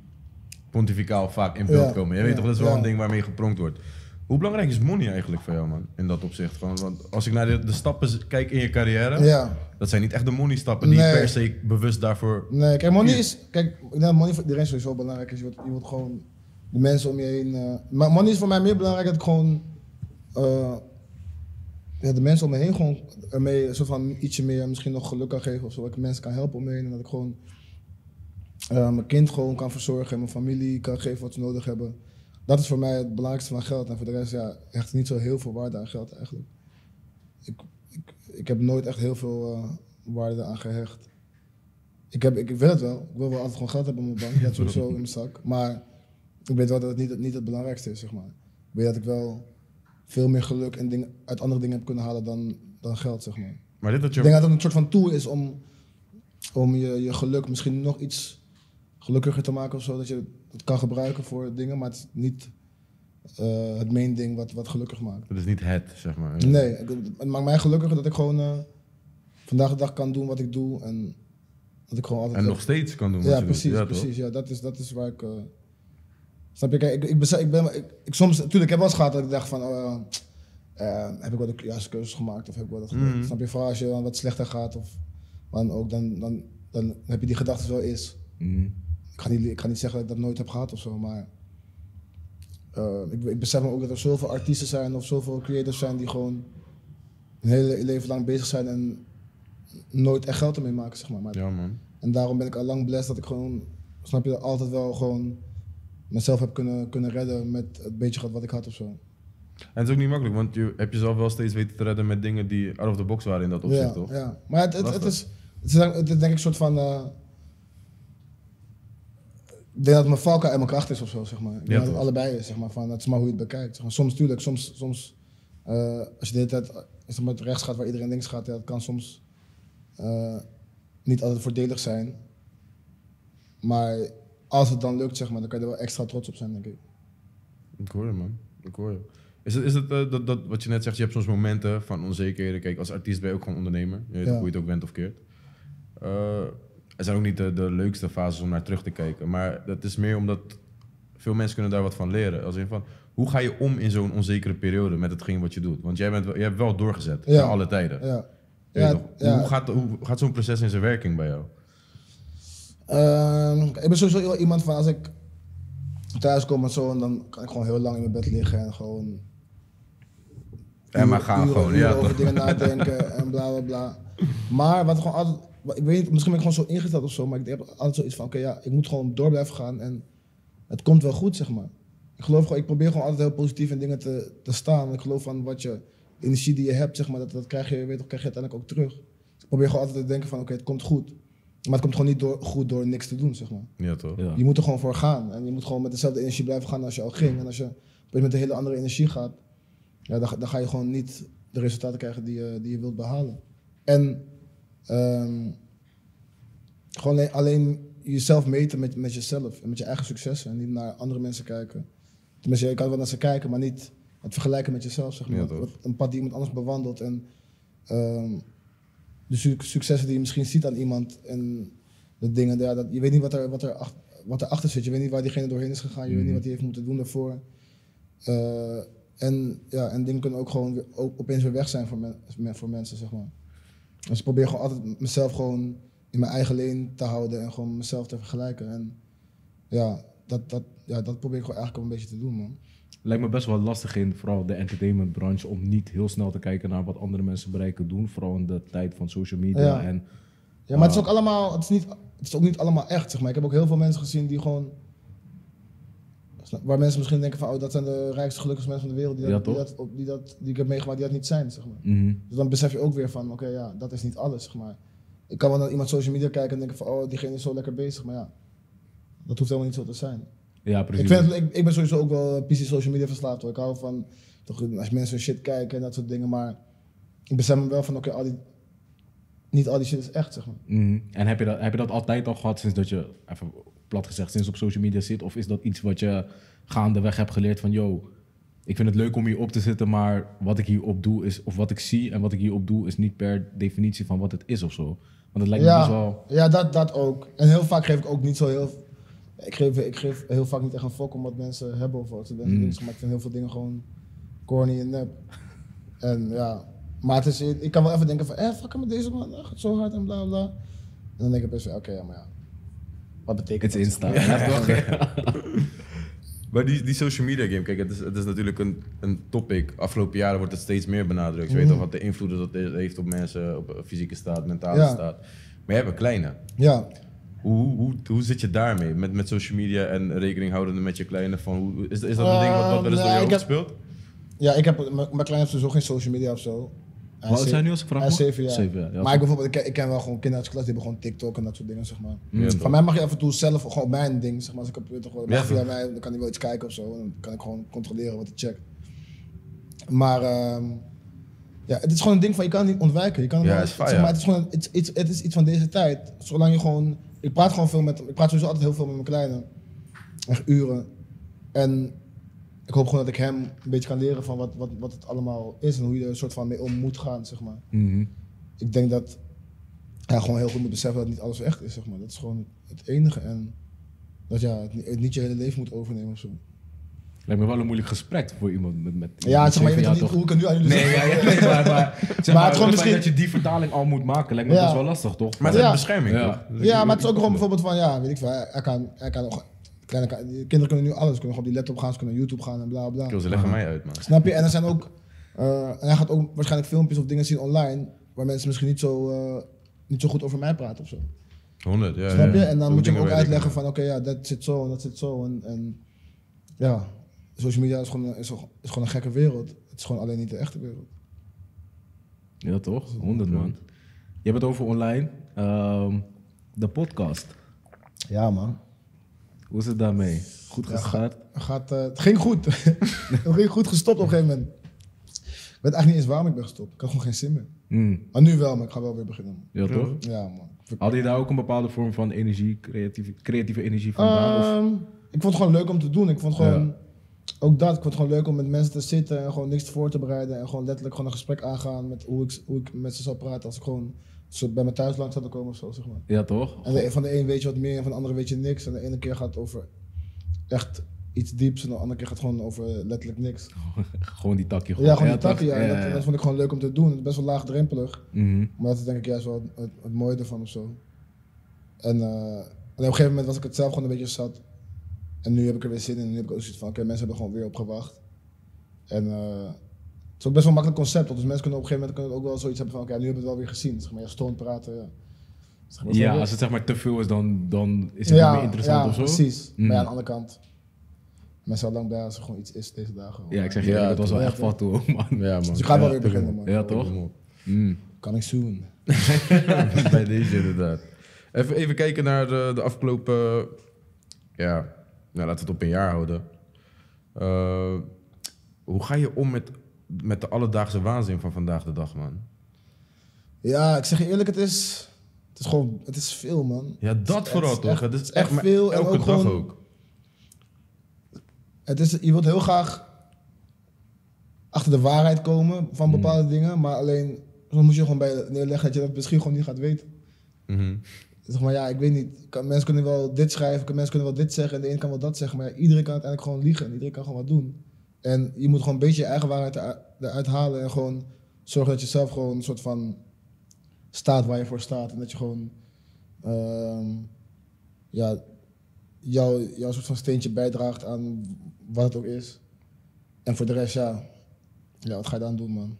[SPEAKER 3] pontificaal vaak in beeld
[SPEAKER 2] Ja,
[SPEAKER 3] komen. Je weet
[SPEAKER 2] ja,
[SPEAKER 3] toch, dat is wel
[SPEAKER 2] ja.
[SPEAKER 3] een ding waarmee gepronkt wordt. Hoe belangrijk is money eigenlijk voor jou, man, in dat opzicht? Gewoon, want als ik naar de, de stappen kijk in je carrière,
[SPEAKER 2] ja.
[SPEAKER 3] dat zijn niet echt de money stappen die
[SPEAKER 2] Nee.
[SPEAKER 3] per se bewust daarvoor...
[SPEAKER 2] Nee, kijk, money is. Kijk, dat money voor iedereen sowieso belangrijk is. Je wilt, je wilt gewoon de mensen om je heen. eh, maar money is voor mij meer belangrijk dat ik gewoon. eh, ja, de mensen om me heen gewoon ermee een soort van ietsje meer misschien nog geluk kan geven of zo. Dat ik mensen kan helpen om me heen en dat ik gewoon eh, mijn kind gewoon kan verzorgen en mijn familie kan geven wat ze nodig hebben. Dat is voor mij het belangrijkste van geld. En voor de rest, ja, echt niet zo heel veel waarde aan geld eigenlijk. Ik, ik, ik heb nooit echt heel veel eh, waarde aan gehecht. Ik, heb, ik, ik wil het wel. Ik wil wel altijd gewoon geld hebben op mijn bank. Dat sowieso in mijn zak. Maar ik weet wel dat het niet, niet het belangrijkste is, zeg maar. Ik weet dat ik wel veel meer geluk en dingen, uit andere dingen heb kunnen halen dan, dan geld, zeg maar.
[SPEAKER 3] Maar dit dat
[SPEAKER 2] Ik
[SPEAKER 3] je...
[SPEAKER 2] denk dat het een soort van tool is om, om je, je geluk misschien nog iets gelukkiger te maken of zo. Dat je het kan gebruiken voor dingen, maar het is niet eh, het main ding wat, wat gelukkig maakt.
[SPEAKER 3] Dat is niet het, zeg maar.
[SPEAKER 2] Nee, het maakt mij gelukkiger dat ik gewoon eh, vandaag de dag kan doen wat ik doe. En dat ik gewoon altijd...
[SPEAKER 3] En nog steeds kan doen wat
[SPEAKER 2] Ja,
[SPEAKER 3] je
[SPEAKER 2] precies,
[SPEAKER 3] doet. Ja, toch?
[SPEAKER 2] precies. Ja, dat is, dat is waar ik... eh, snap je? Kijk, ik, ik, ik ben... Ik, ik soms... Natuurlijk, ik heb wel eens gehad dat ik dacht van... Oh, heb ik wel de juiste keuzes gemaakt? Of heb ik wel dat gedaan?
[SPEAKER 3] Mhm.
[SPEAKER 2] Snap je? Vooral als je dan wat slechter gaat of... Dan, ook, dan, dan, dan heb je die gedachten wel eens.
[SPEAKER 1] Mm.
[SPEAKER 2] Ik ga, niet, ik ga niet zeggen dat ik dat nooit heb gehad of zo, maar... eh, ik, ik besef me ook dat er zoveel artiesten zijn of zoveel creators zijn die gewoon hun hele leven lang bezig zijn en nooit echt geld ermee maken, zeg maar. maar
[SPEAKER 3] Ja, man.
[SPEAKER 2] en daarom ben ik al lang blessed dat ik gewoon, snap je, altijd wel gewoon mezelf heb kunnen, kunnen redden met het beetje geld wat ik had of zo.
[SPEAKER 3] En het is ook niet makkelijk, want je hebt jezelf wel steeds weten te redden met dingen die out of the box waren in dat opzicht,
[SPEAKER 2] ja,
[SPEAKER 3] toch?
[SPEAKER 2] ja. Maar het, het, het,
[SPEAKER 3] Lastig.
[SPEAKER 2] is, het, is, het is denk ik een soort van... eh, ik denk dat mijn valkuil en mijn kracht is of zo, zeg maar. Ik denk dat het allebei is, zeg maar. Van, het is maar hoe je het bekijkt. Zeg maar. Soms, tuurlijk, soms, soms eh, als je de hele tijd eh, zeg maar, rechts gaat waar iedereen links gaat, ja, dat kan soms eh, niet altijd voordelig zijn. Maar als het dan lukt, zeg maar, dan kan je er wel extra trots op zijn, denk ik.
[SPEAKER 3] Ik hoor je, man. Ik hoor je. Is het, is het eh, dat, dat, wat je net zegt, je hebt soms momenten van onzekerheden. Kijk, als artiest ben je ook gewoon ondernemer. Je weet
[SPEAKER 2] Ja.
[SPEAKER 3] hoe je het ook bent of keert. Er zijn ook niet de, de leukste fases om naar terug te kijken. Maar dat is meer omdat veel mensen kunnen daar wat van leren. Als in van, hoe ga je om in zo'n onzekere periode met hetgeen wat je doet? Want jij, bent, jij hebt wel doorgezet,
[SPEAKER 2] Ja.
[SPEAKER 3] alle tijden.
[SPEAKER 2] Ja. Ja.
[SPEAKER 3] Hoe gaat, hoe gaat zo'n proces in zijn werking bij jou?
[SPEAKER 2] Ehm, ik ben sowieso iemand van als ik thuis kom en zo, en dan kan ik gewoon heel lang in mijn bed liggen en gewoon.
[SPEAKER 3] Ja, maar gaan
[SPEAKER 2] uren-
[SPEAKER 3] gewoon,
[SPEAKER 2] uren
[SPEAKER 3] ja,
[SPEAKER 2] over dingen nadenken en bla bla bla. Maar wat gewoon altijd. Ik weet niet, misschien ben ik gewoon zo ingesteld of zo, maar ik heb altijd zoiets van: oké, ja, ik moet gewoon door blijven gaan en het komt wel goed, zeg maar. Ik geloof gewoon, ik probeer gewoon altijd heel positief in dingen te, te staan. Ik geloof van wat je, de energie die je hebt, zeg maar, dat, dat krijg je, je weet toch, krijg je uiteindelijk ook terug. Dus ik probeer gewoon altijd te denken van: oké, het komt goed. Maar het komt gewoon niet door, goed door niks te doen, zeg maar.
[SPEAKER 3] Ja, toch?
[SPEAKER 1] Ja.
[SPEAKER 2] Je moet er gewoon voor gaan. En je moet gewoon met dezelfde energie blijven gaan als je al ging. En als je met een hele andere energie gaat, ja, dan, ga- dan ga je gewoon niet de resultaten krijgen die je, die je wilt behalen. En ehm, gewoon alleen, alleen jezelf meten met, met jezelf en met je eigen successen. En niet naar andere mensen kijken. Tenminste, je kan wel naar ze kijken, maar niet het vergelijken met jezelf, zeg maar.
[SPEAKER 3] Ja.
[SPEAKER 2] Wat- een pad die iemand anders bewandelt. En ehm, de su- successen die je misschien ziet aan iemand en de dingen, ja, dat, je weet niet wat er, wat, er ach- wat erachter zit. Je weet niet waar diegene doorheen is gegaan. Je weet niet
[SPEAKER 3] Mhm.
[SPEAKER 2] wat hij heeft moeten doen daarvoor. Eh, en, ja, en dingen kunnen ook gewoon weer, ook opeens weer weg zijn voor, men- voor mensen, zeg maar. Dus ik probeer gewoon altijd mezelf gewoon in mijn eigen leen te houden en gewoon mezelf te vergelijken. En ja, dat, dat, ja, dat probeer ik gewoon eigenlijk wel een beetje te doen, man.
[SPEAKER 1] lijkt me best wel lastig in vooral de entertainmentbranche om niet heel snel te kijken naar wat andere mensen bereiken doen. Vooral in de tijd van social media.
[SPEAKER 2] Ja.
[SPEAKER 1] En
[SPEAKER 2] Ja, maar het is ook allemaal, het is, niet, het is ook niet allemaal echt, zeg maar. Ik heb ook heel veel mensen gezien die gewoon, waar mensen misschien denken van, oh, dat zijn de rijkste, gelukkigste mensen van de wereld, die,
[SPEAKER 1] Ja,
[SPEAKER 2] dat, die, dat, die, dat, die ik heb meegemaakt, die dat niet zijn, zeg maar.
[SPEAKER 1] mhm.
[SPEAKER 2] Dus dan besef je ook weer van, oké, ja, dat is niet alles, zeg maar. Ik kan wel naar iemand social media kijken en denken van, oh, diegene is zo lekker bezig, maar ja, dat hoeft helemaal niet zo te zijn.
[SPEAKER 1] ja, precies.
[SPEAKER 2] Ik, vind ik, ik ben sowieso ook wel PC social media verslaafd hoor. Ik hou van, toch, als mensen shit kijken en dat soort dingen, maar ik besef me wel van, oké, al die, niet al die shit is echt, zeg maar.
[SPEAKER 1] Mhm. En heb je, dat, heb je dat altijd al gehad sinds dat je, even plat gezegd, sinds op social media zit? Of is dat iets wat je gaandeweg hebt geleerd van, yo, ik vind het leuk om hier op te zitten, maar wat ik hierop doe is, of wat ik zie en wat ik hierop doe, is niet per definitie van wat het is of zo. Want het lijkt me
[SPEAKER 2] ja,
[SPEAKER 1] best wel.
[SPEAKER 2] ja dat, dat ook. En heel vaak geef ik ook niet zo heel. Ik geef, ik geef heel vaak niet echt een fok om wat mensen hebben of wat ze denken.
[SPEAKER 1] Mm.
[SPEAKER 2] Maar ik vind heel veel dingen gewoon corny en nep. En ja, maar het is, ik kan wel even denken van, eh, fuck met deze man, dat gaat zo hard en bla bla. En dan denk ik best wel, oké, ja, maar ja. Wat betekent
[SPEAKER 1] Het is
[SPEAKER 2] dat?
[SPEAKER 1] Insta. Ja, toch?
[SPEAKER 3] Maar die, die social media game, kijk, het is, het is natuurlijk een, een topic. Afgelopen jaren wordt het steeds meer benadrukt. Je weet
[SPEAKER 2] Mhm.
[SPEAKER 3] toch wat de invloed dat het heeft op mensen, op fysieke staat, mentale
[SPEAKER 2] Ja.
[SPEAKER 3] staat. Maar je hebt een kleine.
[SPEAKER 2] Ja,
[SPEAKER 3] Hoe, hoe, hoe, zit je daarmee? Met, met social media en rekening houdende met je kleine? Van hoe, is, is dat een ding wat, wat wel eens
[SPEAKER 2] Eh,
[SPEAKER 3] door hoofd
[SPEAKER 2] heb-
[SPEAKER 3] speelt?
[SPEAKER 2] ja ik heb, mijn mijn kleine heeft sowieso geen social media of zo.
[SPEAKER 1] Wat zijn nu als ik vraag
[SPEAKER 2] Hij is
[SPEAKER 1] mag?
[SPEAKER 2] zeven jaar.
[SPEAKER 1] Zeven jaar, ja.
[SPEAKER 2] maar ik, bijvoorbeeld, ik, ken, ik ken wel gewoon kinderen uit de klas die hebben gewoon TikTok en dat soort dingen, zeg maar.
[SPEAKER 3] Ja,
[SPEAKER 2] Van
[SPEAKER 3] toch?
[SPEAKER 2] mij mag je af en toe zelf gewoon mijn ding, zeg maar. Als ik op Twitter gewoon
[SPEAKER 3] Ja,
[SPEAKER 2] via
[SPEAKER 3] toch?
[SPEAKER 2] mij, dan kan hij wel iets kijken of zo. Dan kan ik gewoon controleren wat hij checkt. Maar ehm, ja, het is gewoon een ding van je kan het niet ontwijken. Je kan het
[SPEAKER 3] Ja, is fire.
[SPEAKER 2] zeg maar, het is gewoon iets, iets, het is iets van deze tijd. Zolang je gewoon, ik praat gewoon veel met, ik praat sowieso altijd heel veel met mijn kleine, echt uren. En ik hoop gewoon dat ik hem een beetje kan leren van wat, wat, wat het allemaal is en hoe je er een soort van mee om moet gaan, zeg maar
[SPEAKER 1] Mhm.
[SPEAKER 2] ik denk dat hij gewoon heel goed moet beseffen dat niet alles echt is, zeg maar. Dat is gewoon het enige. En dat ja, het, niet- het niet je hele leven moet overnemen of zo.
[SPEAKER 1] Lijkt me wel een moeilijk gesprek voor iemand met. met
[SPEAKER 2] Ja, zeg maar, je weet toch niet hoe ik het nu aan jullie
[SPEAKER 1] Nee,
[SPEAKER 2] zeg.
[SPEAKER 1] ja, ja, nee, maar, maar, zeg
[SPEAKER 2] het
[SPEAKER 1] maar,
[SPEAKER 2] is gewoon
[SPEAKER 1] het
[SPEAKER 2] misschien-
[SPEAKER 1] dat je die vertaling al moet maken, lijkt me
[SPEAKER 2] Ja.
[SPEAKER 1] best wel lastig, toch?
[SPEAKER 3] Maar het is bescherming,
[SPEAKER 1] Ja.
[SPEAKER 3] toch?
[SPEAKER 2] Ja,
[SPEAKER 3] ik-
[SPEAKER 2] maar het is ook gewoon bijvoorbeeld van, ja, weet ik veel, hij hij kan, hij kan nog, kleine, kinderen kunnen nu alles, ze kunnen gewoon op die laptop gaan, ze kunnen naar YouTube gaan en bla bla.
[SPEAKER 3] Ze leggen mij uit, man.
[SPEAKER 2] Snap je? En er zijn ook, eh, en hij gaat ook waarschijnlijk filmpjes of dingen zien online, waar mensen misschien niet zo, eh, niet zo goed over mij praten of zo.
[SPEAKER 3] 100, ja.
[SPEAKER 2] Snap je?
[SPEAKER 3] ja.
[SPEAKER 2] En dan moet je hem ook uitleggen van, oké, ja, dat zit zo en dat zit zo. En, en ja, social media is gewoon, is, gewoon- is gewoon een gekke wereld. Het is gewoon alleen niet de echte wereld.
[SPEAKER 1] Ja, toch? 100 man. Je hebt het over online. Ehm, de podcast.
[SPEAKER 2] Ja, man.
[SPEAKER 1] Hoe is het daarmee? Goed
[SPEAKER 2] Ja,
[SPEAKER 1] gestart?
[SPEAKER 2] Gaat, eh, het ging goed. het ging goed gestopt op een gegeven moment. Ik weet eigenlijk niet eens waarom ik ben gestopt. Ik had gewoon geen zin meer.
[SPEAKER 1] Mm,
[SPEAKER 2] Maar nu wel, maar ik ga wel weer beginnen.
[SPEAKER 1] ja, toch?
[SPEAKER 2] Ja, man.
[SPEAKER 1] Had je daar ook een bepaalde vorm van energie, creatieve, creatieve energie vandaan?
[SPEAKER 2] Ehm, ik vond het gewoon leuk om te doen. Ik vond gewoon, ook dat, ik vond het gewoon leuk om met mensen te zitten en gewoon niks voor te bereiden. En gewoon letterlijk gewoon een gesprek aangaan met hoe ik, hoe ik met ze zou praten als ik gewoon zo bij mijn thuis langs zou komen of zo, zeg maar.
[SPEAKER 1] Ja, toch?
[SPEAKER 2] En de, van de een weet je wat meer en van de andere weet je niks. En de ene keer gaat het over echt iets dieps en de andere keer gaat het gewoon over letterlijk niks.
[SPEAKER 1] Gewoon die takje.
[SPEAKER 2] Ja, gewoon die ja. En dat, dat vond ik gewoon leuk om te doen. Het is best wel laagdrempelig.
[SPEAKER 1] Mhm.
[SPEAKER 2] Maar dat is denk ik juist wel het, het mooie ervan of zo. En, eh, en op een gegeven moment was ik het zelf gewoon een beetje zat. En nu heb ik er weer zin in. En nu heb ik ook zoiets van, oké, mensen hebben gewoon weer op gewacht. En eh, het is ook best wel een makkelijk concept. want Dus mensen kunnen op een gegeven moment kunnen ook wel zoiets hebben van, oké, nu hebben we het wel weer gezien. Zeg maar, ja, stoned praten, ja. Zeg maar,
[SPEAKER 1] Ja, als het zeg maar te veel is, dan, dan is het niet meer interessant
[SPEAKER 2] ja,
[SPEAKER 1] of zo.
[SPEAKER 2] precies.
[SPEAKER 1] Mm.
[SPEAKER 2] Maar ja, aan de andere kant, mensen al lang blij als er gewoon iets is deze dagen.
[SPEAKER 1] Ja, ik zeg je,
[SPEAKER 3] Ja,
[SPEAKER 1] dat was wel echt fat toe, man.
[SPEAKER 3] Ja, man.
[SPEAKER 2] Dus ik ga wel
[SPEAKER 3] Ja,
[SPEAKER 2] weer beginnen, man.
[SPEAKER 1] Ja, toch? Mm.
[SPEAKER 2] Kan ik soon.
[SPEAKER 3] Bij deze inderdaad. Even, even kijken naar de, de afgelopen... Ja, nou, laten we het op een jaar houden. Eh, hoe ga je om met, met de alledaagse waanzin van vandaag de dag, man?
[SPEAKER 2] Ja, ik zeg je eerlijk, het is, het is gewoon, het is veel, man.
[SPEAKER 3] Ja, dat vooral toch? Het is
[SPEAKER 2] echt veel en
[SPEAKER 3] Elke
[SPEAKER 2] ook
[SPEAKER 3] dag
[SPEAKER 2] gewoon-
[SPEAKER 3] ook.
[SPEAKER 2] Het is, je wilt heel graag achter de waarheid komen van
[SPEAKER 3] Hmm.
[SPEAKER 2] bepaalde dingen, maar alleen, dan moet je gewoon bij neerleggen dat je dat misschien gewoon niet gaat weten.
[SPEAKER 3] Mhm.
[SPEAKER 2] Zeg maar, ja, ik weet niet. Kan, mensen kunnen wel dit schrijven, kan, mensen kunnen wel dit zeggen en de een kan wel dat zeggen, maar ja, iedereen kan uiteindelijk gewoon liegen en iedereen kan gewoon wat doen. En je moet gewoon een beetje je eigen waarheid eruit- halen en gewoon zorgen dat je zelf gewoon een soort van staat waar je voor staat en dat je gewoon ehm, ja, jouw, jouw soort van steentje bijdraagt aan wat het ook is. En voor de rest, ja. Ja, wat ga je dan doen, man?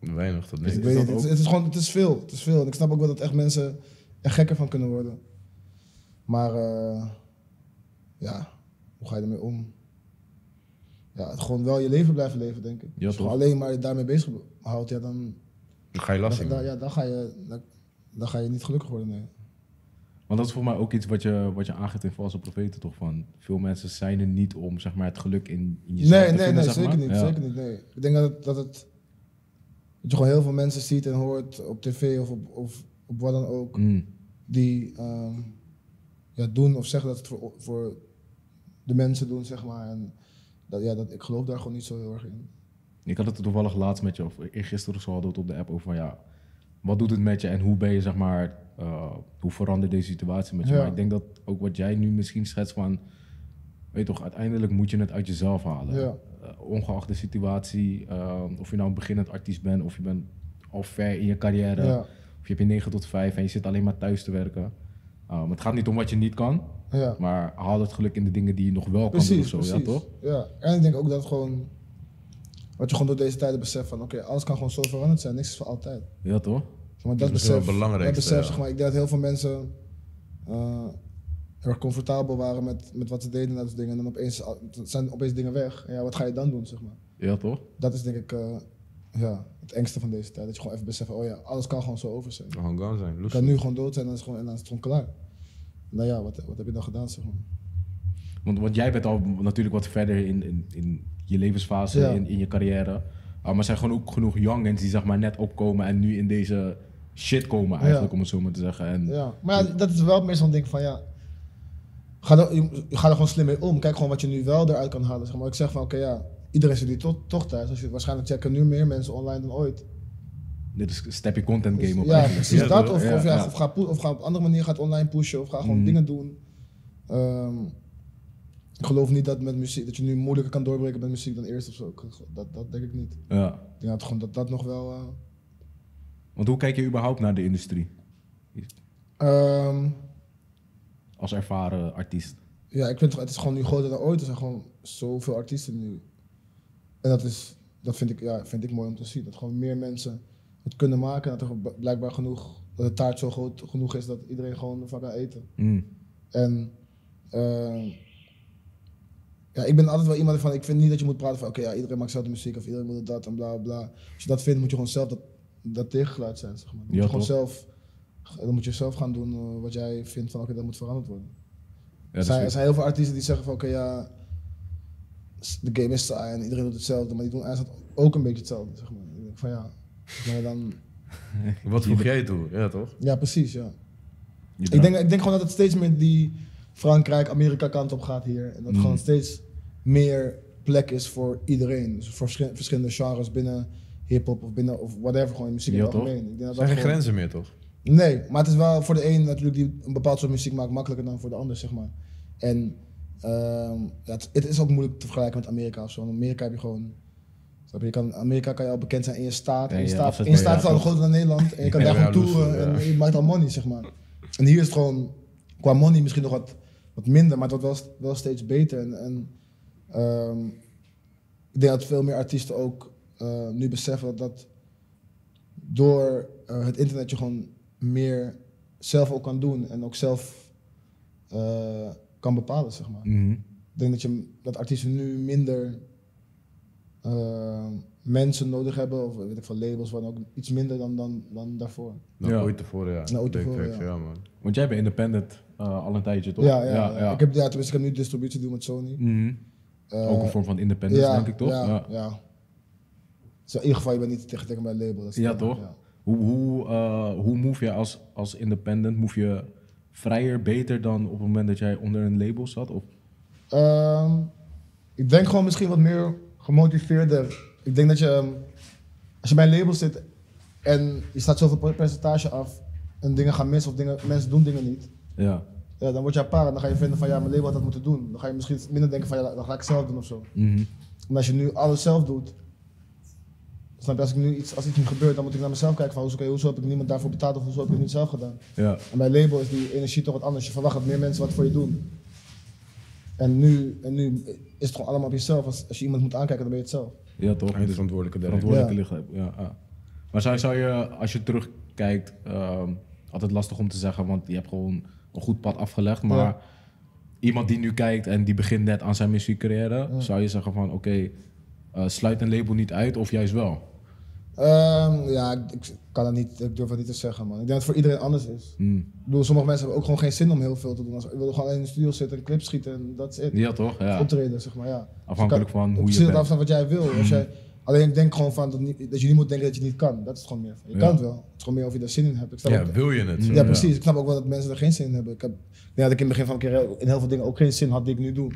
[SPEAKER 3] Weinig tot
[SPEAKER 2] Dus
[SPEAKER 3] niks.
[SPEAKER 2] ik weet het, is- het is gewoon, het is veel. Het is veel. En ik snap ook wel dat echt mensen er gekker van kunnen worden. Maar, eh, ja, hoe ga je ermee om? Ja, gewoon wel je leven blijven leven, denk ik.
[SPEAKER 1] Ja,
[SPEAKER 2] Als je
[SPEAKER 1] toch?
[SPEAKER 2] alleen maar je daarmee bezig houdt, ja, dan,
[SPEAKER 3] Dan ga je last
[SPEAKER 2] dan, ja, dan, ga je, dan, dan ga je niet gelukkig worden, nee.
[SPEAKER 1] Want dat is voor mij ook iets wat je, wat je aangeeft in Valse Profeten, toch? Van veel mensen zijn er niet om zeg maar, het geluk in, in jezelf
[SPEAKER 2] Nee,
[SPEAKER 1] te
[SPEAKER 2] nee,
[SPEAKER 1] vinden,
[SPEAKER 2] nee,
[SPEAKER 1] zeg
[SPEAKER 2] zeker
[SPEAKER 1] maar.
[SPEAKER 2] niet,
[SPEAKER 1] Ja.
[SPEAKER 2] zeker niet, nee. Ik denk dat het, dat het, dat je gewoon heel veel mensen ziet en hoort op tv of op, of op wat dan ook,
[SPEAKER 1] Mm.
[SPEAKER 2] die ehm, ja, doen of zeggen dat het voor, voor de mensen doen, zeg maar. En dat, ja, dat, ik geloof daar gewoon niet zo heel erg in.
[SPEAKER 1] Ik had het toevallig laatst met je, of gisteren zo hadden we het op de app over van ja, wat doet het met je en hoe ben je zeg maar, eh, hoe verandert deze situatie met je?
[SPEAKER 2] Ja.
[SPEAKER 1] Maar ik denk dat ook wat jij nu misschien schetst van, weet toch, uiteindelijk moet je het uit jezelf halen.
[SPEAKER 2] Ja.
[SPEAKER 1] Eh, ongeacht de situatie, eh, of je nou een beginnend artiest bent of je bent al ver in je carrière,
[SPEAKER 2] Ja,
[SPEAKER 1] of je hebt je 9 tot 5 en je zit alleen maar thuis te werken. Um, het gaat niet om wat je niet kan,
[SPEAKER 2] ja.
[SPEAKER 1] maar haal het geluk in de dingen die je nog wel kan doen of zo,
[SPEAKER 2] precies.
[SPEAKER 1] ja toch?
[SPEAKER 2] Ja, en ik denk ook dat gewoon, wat je gewoon door deze tijden beseft van, oké, alles kan gewoon zo veranderd zijn, niks is voor altijd.
[SPEAKER 1] Ja toch?
[SPEAKER 2] Zeg maar, dat
[SPEAKER 3] Dat is wel
[SPEAKER 2] besef,
[SPEAKER 3] het belangrijkste,
[SPEAKER 2] dat besef
[SPEAKER 3] ja.
[SPEAKER 2] zeg maar, ik denk dat heel veel mensen eh, heel erg comfortabel waren met, met wat ze deden na dat dingen. En dan opeens zijn opeens dingen weg. En ja, wat ga je dan doen, zeg maar.
[SPEAKER 1] Ja toch?
[SPEAKER 2] Dat is denk ik eh, ja, het engste van deze tijd. Dat je gewoon even beseft, oh ja, alles kan gewoon zo over zijn.
[SPEAKER 3] Dan gewoon gone zijn.
[SPEAKER 2] Kan nu gewoon dood zijn en dan is het gewoon, en dan is het gewoon klaar. Nou ja, wat, wat heb je dan gedaan, zeg maar.
[SPEAKER 1] Want, want jij bent al natuurlijk wat verder in, in, in je levensfase,
[SPEAKER 2] Ja.
[SPEAKER 1] in, in je carrière. Uh, maar er zijn gewoon ook genoeg youngins die zeg maar net opkomen en nu in deze shit komen eigenlijk,
[SPEAKER 2] Ja.
[SPEAKER 1] om het zo maar te zeggen. En,
[SPEAKER 2] Ja, maar ja, dat is wel meer zo'n ding van ja. Ga er, je, gaat er gewoon slim mee om. Kijk gewoon wat je nu wel eruit kan halen. Zeg maar ik zeg van oké ja, iedereen zit hier toch, toch thuis. Als je, waarschijnlijk checken nu meer mensen online dan ooit.
[SPEAKER 1] Dit is een step je content game op
[SPEAKER 2] ja,
[SPEAKER 1] eigenlijk.
[SPEAKER 2] precies
[SPEAKER 1] Ja,
[SPEAKER 2] dat. Of, of, ja. Of, ga, of ga op een andere manier gaat online pushen. Of ga gewoon
[SPEAKER 1] Mm.
[SPEAKER 2] dingen doen. Ehm, ik geloof niet dat, met muziek, dat je nu moeilijker kan doorbreken met muziek dan eerst of zo. Dat, dat denk ik niet.
[SPEAKER 1] Ja.
[SPEAKER 2] Ik denk dat, gewoon dat, dat nog wel... eh,
[SPEAKER 1] Want hoe kijk je überhaupt naar de industrie
[SPEAKER 2] ehm,
[SPEAKER 1] als ervaren artiest?
[SPEAKER 2] Ja, ik vind het, het is gewoon nu groter dan ooit. Er zijn gewoon zoveel artiesten nu. En dat, is, dat vind, ik, ja, vind ik mooi om te zien. Dat gewoon meer mensen het kunnen maken. En dat er blijkbaar genoeg, dat de taart zo groot genoeg is dat iedereen gewoon ervan kan eten.
[SPEAKER 1] Mm.
[SPEAKER 2] En eh, ja, ik ben altijd wel iemand van, ik vind niet dat je moet praten van, oké, ja, iedereen maakt zelf de muziek of iedereen moet dat en bla bla. Als je dat vindt, moet je gewoon zelf dat, dat tegengeluid zijn, zeg maar. Dan moet je gewoon
[SPEAKER 1] toch?
[SPEAKER 2] zelf, dan moet je zelf gaan doen eh, wat jij vindt van, oké, dat moet veranderd worden.
[SPEAKER 1] Ja,
[SPEAKER 2] Er zijn, er zijn heel veel artiesten die zeggen van oké ja, de game is saai en iedereen doet hetzelfde, maar die doen eigenlijk ook een beetje hetzelfde, zeg maar. Ik denk van ja, maar dan,
[SPEAKER 3] Wat voeg jij toe? Ja, toch?
[SPEAKER 2] ja precies ja. Ik denk, ik denk gewoon dat het steeds meer die Frankrijk, Amerika kant op gaat hier. En dat
[SPEAKER 1] Mm.
[SPEAKER 2] gewoon steeds meer plek is voor iedereen. Dus voor verschi- verschillende genres binnen hip-hop of binnen of whatever, gewoon muziek in
[SPEAKER 1] Ja,
[SPEAKER 2] het
[SPEAKER 1] toch?
[SPEAKER 2] algemeen. Ik denk dat
[SPEAKER 3] Er
[SPEAKER 2] dat
[SPEAKER 3] zijn geen
[SPEAKER 2] gewoon-
[SPEAKER 3] grenzen meer, toch?
[SPEAKER 2] Nee, maar het is wel voor de een natuurlijk die een bepaald soort muziek maakt makkelijker dan voor de ander, zeg maar. En ehm, ja, het, het is ook moeilijk te vergelijken met Amerika of zo. In Amerika heb je gewoon. Je, kan, in Amerika kan je al bekend zijn in je staat. En je staat, in je staat is al groter dan Nederland. En je kan daar gewoon toeren en je maakt al money, zeg maar. En hier is het gewoon qua money misschien nog wat, wat minder, maar het wordt wel, wel steeds beter. En, en ehm, ik denk dat veel meer artiesten ook eh, nu beseffen dat, dat door eh, het internet je gewoon meer zelf ook kan doen en ook zelf eh, kan bepalen, zeg maar.
[SPEAKER 1] Mhm.
[SPEAKER 2] Ik denk dat, je, dat artiesten nu minder eh, mensen nodig hebben, of weet ik veel, labels, wat dan ook iets minder dan, dan, dan daarvoor.
[SPEAKER 3] Dan
[SPEAKER 1] Ja.
[SPEAKER 3] ooit tevoren, ja.
[SPEAKER 2] Dan ooit tevoren, ja.
[SPEAKER 3] ja, man.
[SPEAKER 1] Want jij bent independent eh, al een tijdje, toch?
[SPEAKER 2] Ja, ja, ja. Ik heb, ja, tenminste, ik heb nu distributie doen met Sony.
[SPEAKER 1] Mhm.
[SPEAKER 2] Eh,
[SPEAKER 1] ook een vorm van independence,
[SPEAKER 2] ja,
[SPEAKER 1] denk ik, toch?
[SPEAKER 2] Ja,
[SPEAKER 1] Ja.
[SPEAKER 2] ja. Dus in ieder geval, je bent niet tegen tegen mijn label.
[SPEAKER 1] Ja, toch?
[SPEAKER 2] Ja.
[SPEAKER 1] Hoe, hoe, eh, hoe move je als, als independent? Move je vrijer, beter dan op het moment dat jij onder een label zat? Of?
[SPEAKER 2] Ehm, ik denk gewoon misschien wat meer gemotiveerder. Ik denk dat je, ehm, als je bij een label zit en je staat zoveel per- percentage af en dingen gaan mis of dingen, mensen doen dingen niet,
[SPEAKER 1] Ja.
[SPEAKER 2] ja, dan word je apart en dan ga je vinden van ja, mijn label had dat moeten doen. Dan ga je misschien minder denken van ja, dan ga ik zelf doen of zo.
[SPEAKER 1] Mhm.
[SPEAKER 2] En als je nu alles zelf doet, snap je, als, ik nu iets, als iets niet gebeurt, dan moet ik naar mezelf kijken van oké, hoezo heb ik niemand daarvoor betaald of hoezo heb ik het niet zelf gedaan.
[SPEAKER 1] Ja.
[SPEAKER 2] En bij label is die energie toch wat anders. Je verwacht dat meer mensen wat voor je doen. En nu, en nu is het gewoon allemaal op jezelf. Als, als je iemand moet aankijken, dan ben je het zelf.
[SPEAKER 1] Ja, toch?
[SPEAKER 3] Is
[SPEAKER 1] Dus
[SPEAKER 3] verantwoordelijke
[SPEAKER 1] verantwoordelijke. Ja, ja. Maar zou, zou je, als je terugkijkt, ehm, altijd lastig om te zeggen, want je hebt gewoon een goed pad afgelegd. Maar
[SPEAKER 2] Ja.
[SPEAKER 1] iemand die nu kijkt en die begint net aan zijn muziekcarrière, zou je zeggen van oké, eh, sluit een label niet uit of juist wel?
[SPEAKER 2] Ehm, ja, ik, kan dat niet, ik durf dat niet te zeggen, man. Ik denk dat het voor iedereen anders is.
[SPEAKER 1] Hmm.
[SPEAKER 2] Ik bedoel, sommige mensen hebben ook gewoon geen zin om heel veel te doen. Als, ik wil gewoon in de studio zitten, een clip schieten en dat is het.
[SPEAKER 1] Ja, toch? Ja.
[SPEAKER 2] Optreden, zeg maar, ja.
[SPEAKER 1] Afhankelijk
[SPEAKER 2] Dus
[SPEAKER 1] van hoe je bent.
[SPEAKER 2] af van wat jij wil. Als jij, alleen ik denk gewoon van dat, niet, dat je niet moet denken dat je het niet kan. Dat is gewoon meer van. Je
[SPEAKER 1] Ja.
[SPEAKER 2] kan het wel. Het is gewoon meer of je er zin in hebt. Ik snap
[SPEAKER 3] Ja,
[SPEAKER 2] ook-
[SPEAKER 3] wil je het? zo?
[SPEAKER 2] ja, precies. Ik snap ook wel dat mensen er geen zin in hebben. Ik, heb, denk dat ik in het begin van mijn carrière in heel veel dingen ook geen zin had die ik nu doe.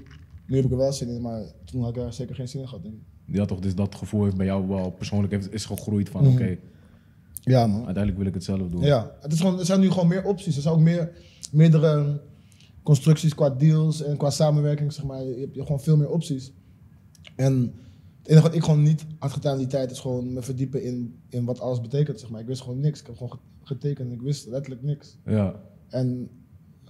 [SPEAKER 2] Nu heb ik er wel zin in, maar toen had ik er zeker geen zin in gehad, denk ik.
[SPEAKER 1] Ja, toch? Dus dat gevoel heeft bij jou wel persoonlijk heeft, is gegroeid van
[SPEAKER 2] Mhm.
[SPEAKER 1] oké,
[SPEAKER 2] Ja, man.
[SPEAKER 1] uiteindelijk wil ik het zelf doen.
[SPEAKER 2] Ja, het is gewoon, er zijn nu gewoon meer opties. Er zijn ook meer, meerdere constructies qua deals en qua samenwerking, zeg maar. Je hebt gewoon veel meer opties. En het enige wat ik gewoon niet had gedaan die tijd, is gewoon me verdiepen in, in wat alles betekent, zeg maar. Ik wist gewoon niks. Ik heb gewoon getekend en ik wist letterlijk niks.
[SPEAKER 1] Ja.
[SPEAKER 2] En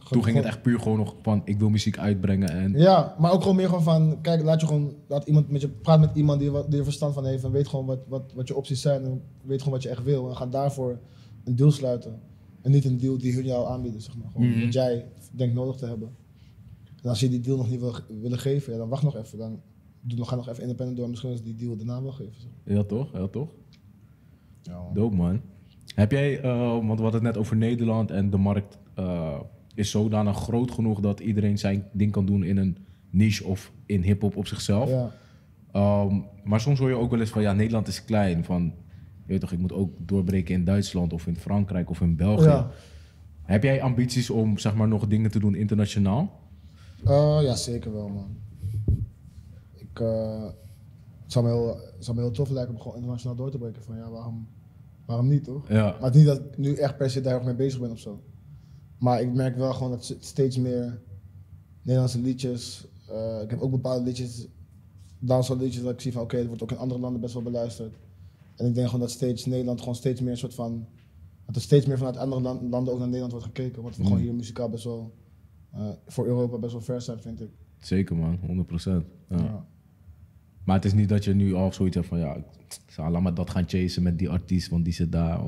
[SPEAKER 1] Toen ging het echt puur gewoon nog van ik wil muziek uitbrengen en
[SPEAKER 2] Ja, maar ook gewoon meer gewoon van, kijk, laat je gewoon, laat iemand met je, praat met iemand die, er die er verstand van heeft en weet gewoon wat, wat, wat je opties zijn en weet gewoon wat je echt wil en ga daarvoor een deal sluiten. En niet een deal die hun jou aanbieden, zeg maar. Gewoon
[SPEAKER 1] Mhm.
[SPEAKER 2] wat jij denkt nodig te hebben. En als je die deal nog niet wil willen geven, ja, dan wacht nog even. Dan doe nog, ga nog even independent door en misschien is die deal daarna wel geven. zeg.
[SPEAKER 1] ja toch, ja toch.
[SPEAKER 2] Ja, man.
[SPEAKER 1] Dope man. Heb jij, eh, want we hadden het net over Nederland en de markt eh, is zodanig groot genoeg dat iedereen zijn ding kan doen in een niche of in hip-hop op zichzelf.
[SPEAKER 2] Ja.
[SPEAKER 1] Ehm, maar soms hoor je ook wel eens van ja, Nederland is klein. Van, je weet toch, ik moet ook doorbreken in Duitsland of in Frankrijk of in België.
[SPEAKER 2] Ja.
[SPEAKER 1] Heb jij ambities om zeg maar nog dingen te doen internationaal?
[SPEAKER 2] Eh, ja, zeker wel, man. Ik, eh, het, zou me heel, het zou me heel tof lijken om gewoon internationaal door te breken. Van ja, waarom, waarom niet, toch?
[SPEAKER 1] Ja.
[SPEAKER 2] Maar het is niet dat ik nu echt per se daar ook mee bezig ben of zo. Maar ik merk wel gewoon dat steeds meer Nederlandse liedjes. eh, ik heb ook bepaalde liedjes, dancehall liedjes, dat ik zie van oké, het wordt ook in andere landen best wel beluisterd. En ik denk gewoon dat steeds Nederland gewoon steeds meer een soort van. Dat er steeds meer vanuit andere lan- landen ook naar Nederland wordt gekeken. Omdat we
[SPEAKER 1] Mm.
[SPEAKER 2] gewoon hier muzikaal best wel. eh, voor Europa best wel ver zijn, vind ik.
[SPEAKER 1] Zeker man, 100%. Ja.
[SPEAKER 2] Ja.
[SPEAKER 1] Maar het is niet dat je nu al zoiets hebt van ja, ik zou laat maar dat gaan chasen met die artiest, want die zit daar.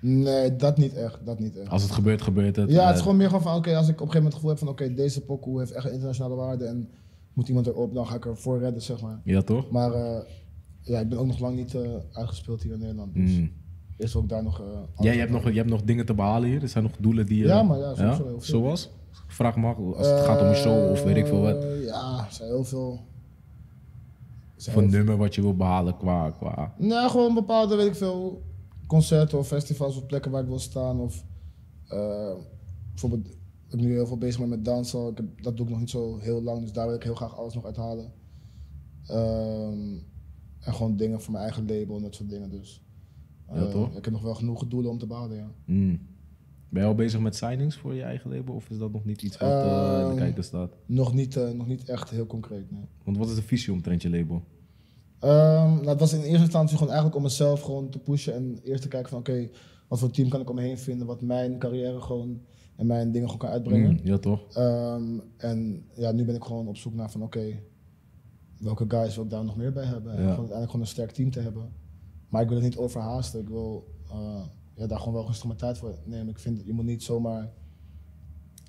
[SPEAKER 2] Nee, dat niet echt. Dat niet echt.
[SPEAKER 1] Als het gebeurt, gebeurt het.
[SPEAKER 2] Ja, het is
[SPEAKER 1] Eh,
[SPEAKER 2] gewoon meer gewoon van, oké, als ik op een gegeven moment het gevoel heb van, oké, deze pokoe heeft echt internationale waarde en moet iemand erop, dan ga ik ervoor redden, zeg maar.
[SPEAKER 1] Ja, toch?
[SPEAKER 2] Maar eh, ja, ik ben ook nog lang niet eh, uitgespeeld hier in Nederland. Dus
[SPEAKER 1] Mm.
[SPEAKER 2] is ook daar nog... eh,
[SPEAKER 1] Ja, je hebt, nog, je hebt nog dingen te behalen hier. Er zijn nog doelen die je...
[SPEAKER 2] Ja, maar ja, heel veel.
[SPEAKER 1] Zoals? Vraag mag, als het gaat om een show of weet ik veel wat.
[SPEAKER 2] Ja, er zijn heel veel... zijn
[SPEAKER 1] Of een
[SPEAKER 2] heel
[SPEAKER 1] nummer wat je wil behalen qua... qua.
[SPEAKER 2] Nou, gewoon bepaalde, weet ik veel, concerten of festivals of plekken waar ik wil staan. Of eh, bijvoorbeeld, ik ben nu heel veel bezig met, met dansen. Ik heb, dat doe ik nog niet zo heel lang, dus daar wil ik heel graag alles nog uithalen. Ehm, en gewoon dingen voor mijn eigen label en dat soort dingen. Dus
[SPEAKER 1] Ja,
[SPEAKER 2] eh,
[SPEAKER 1] toch?
[SPEAKER 2] ik heb nog wel genoeg doelen om te behalen, ja.
[SPEAKER 1] Mm. Ben je al bezig met signings voor je eigen label? Of is dat nog niet iets wat eh, in de
[SPEAKER 2] Ehm,
[SPEAKER 1] kijker staat?
[SPEAKER 2] Nog niet, nog niet echt heel concreet, nee.
[SPEAKER 1] Want wat is de visie omtrent je label?
[SPEAKER 2] Ehm, nou, het was in eerste instantie gewoon eigenlijk om mezelf gewoon te pushen en eerst te kijken van oké, wat voor team kan ik om me heen vinden wat mijn carrière gewoon en mijn dingen gewoon kan uitbrengen.
[SPEAKER 1] Mm, ja, toch?
[SPEAKER 2] Ehm, en ja, nu ben ik gewoon op zoek naar van oké, welke guys wil ik daar nog meer bij hebben. En
[SPEAKER 1] Ja.
[SPEAKER 2] gewoon uiteindelijk gewoon een sterk team te hebben. Maar ik wil het niet overhaasten. Ik wil eh, ja, daar gewoon wel rustig mijn tijd voor nemen. Ik vind, je moet niet zomaar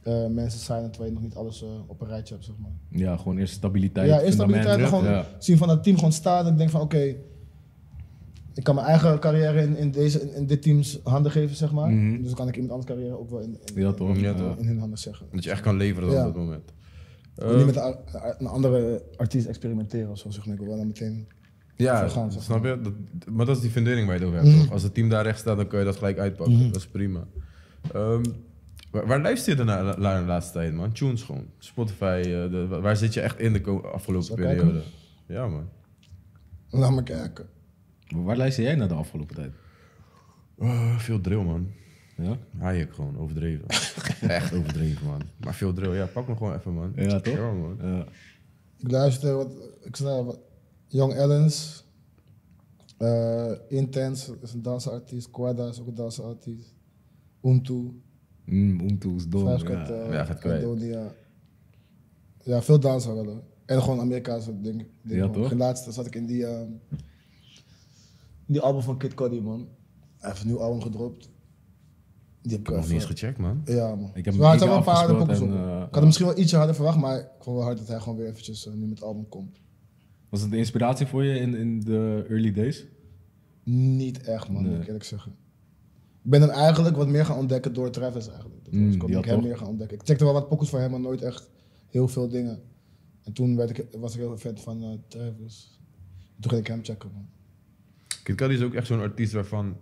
[SPEAKER 2] eh, mensen zijn terwijl je nog niet alles eh, op een rijtje hebt, zeg maar.
[SPEAKER 1] Ja, gewoon eerst stabiliteit.
[SPEAKER 2] Ja, eerst stabiliteit. Gewoon
[SPEAKER 1] Ja.
[SPEAKER 2] zien van dat team gewoon staan. En ik denk van oké, ik kan mijn eigen carrière in, in, deze, in, in dit teams handen geven, zeg maar.
[SPEAKER 1] Mhm.
[SPEAKER 2] Dus dan kan ik iemand anders carrière ook wel in, in,
[SPEAKER 1] Ja, toch?
[SPEAKER 3] Ja,
[SPEAKER 1] Ja.
[SPEAKER 3] toch.
[SPEAKER 2] in hun handen zeggen.
[SPEAKER 3] Dat je echt kan leveren
[SPEAKER 2] Ja.
[SPEAKER 3] op dat moment.
[SPEAKER 2] Ik wil
[SPEAKER 3] Eh,
[SPEAKER 2] niet met een, andere artiest experimenteren of zo, zeg maar. Ik wil wel dan meteen...
[SPEAKER 3] Ja,
[SPEAKER 2] Zo gaan ze.
[SPEAKER 3] snap je? Dat, maar dat is die fundering waar je het over hebt.
[SPEAKER 2] Mhm.
[SPEAKER 3] toch? Als het team daar recht staat, dan kun je dat gelijk uitpakken.
[SPEAKER 2] Mhm.
[SPEAKER 3] Dat is prima. Ehm, waar, waar luister je naar de, naar de laatste tijd, man? Tunes gewoon. Spotify, eh, de- waar zit je echt in de afgelopen
[SPEAKER 2] Zal
[SPEAKER 3] periode?
[SPEAKER 2] kijken?
[SPEAKER 3] Ja, man.
[SPEAKER 2] Laat maar kijken.
[SPEAKER 1] Maar Waar luister jij naar de afgelopen tijd?
[SPEAKER 3] Eh, veel drill, man.
[SPEAKER 1] Ja?
[SPEAKER 3] Hayek gewoon, overdreven. echt overdreven, man. Maar veel drill, ja, pak me gewoon even, man.
[SPEAKER 1] Ja, toch?
[SPEAKER 3] Ja, man.
[SPEAKER 1] Ja.
[SPEAKER 2] Ik luister wat... Ik wat... Young Ellens. eh Intense is een dansartiest. Quada is ook een dansartiest. Umtu.
[SPEAKER 1] Mm, dom.
[SPEAKER 2] Vijf
[SPEAKER 1] Ja.
[SPEAKER 3] Gaat kwijt.
[SPEAKER 2] Ja, veel dansen wel hoor. En gewoon Amerikaanse dingen. dingen,
[SPEAKER 1] Ja, toch?
[SPEAKER 2] Laatst zat ik in die, ehm, die album van Kid Cudi, man. Hij heeft een nieuw album gedropt. Die heb ik
[SPEAKER 3] nog niet eens gecheckt, man.
[SPEAKER 2] Ja, man.
[SPEAKER 1] Ik heb
[SPEAKER 2] Maar
[SPEAKER 1] hem
[SPEAKER 2] het zijn wel
[SPEAKER 1] één
[SPEAKER 2] een paar harde op.
[SPEAKER 1] en,
[SPEAKER 2] ik
[SPEAKER 1] eh,
[SPEAKER 2] had hem misschien wel ietsje harder verwacht, maar ik vond wel hard dat hij gewoon weer eventjes eh, nu met het album komt.
[SPEAKER 1] Was het een inspiratie voor je in, in de early days?
[SPEAKER 2] Niet echt, man,
[SPEAKER 1] Nee.
[SPEAKER 2] moet ik eerlijk zeggen. Ik ben hem eigenlijk wat meer gaan ontdekken door Travis eigenlijk. Dat was,
[SPEAKER 1] Mm,
[SPEAKER 2] ik kon ik hem
[SPEAKER 1] toch?
[SPEAKER 2] meer gaan ontdekken. Ik checkte wel wat pokkers van hem, maar nooit echt heel veel dingen. En toen werd ik, was ik heel fan van eh, Travis. Toen ging ik hem checken, man.
[SPEAKER 3] Kid Cudi is ook echt zo'n artiest waarvan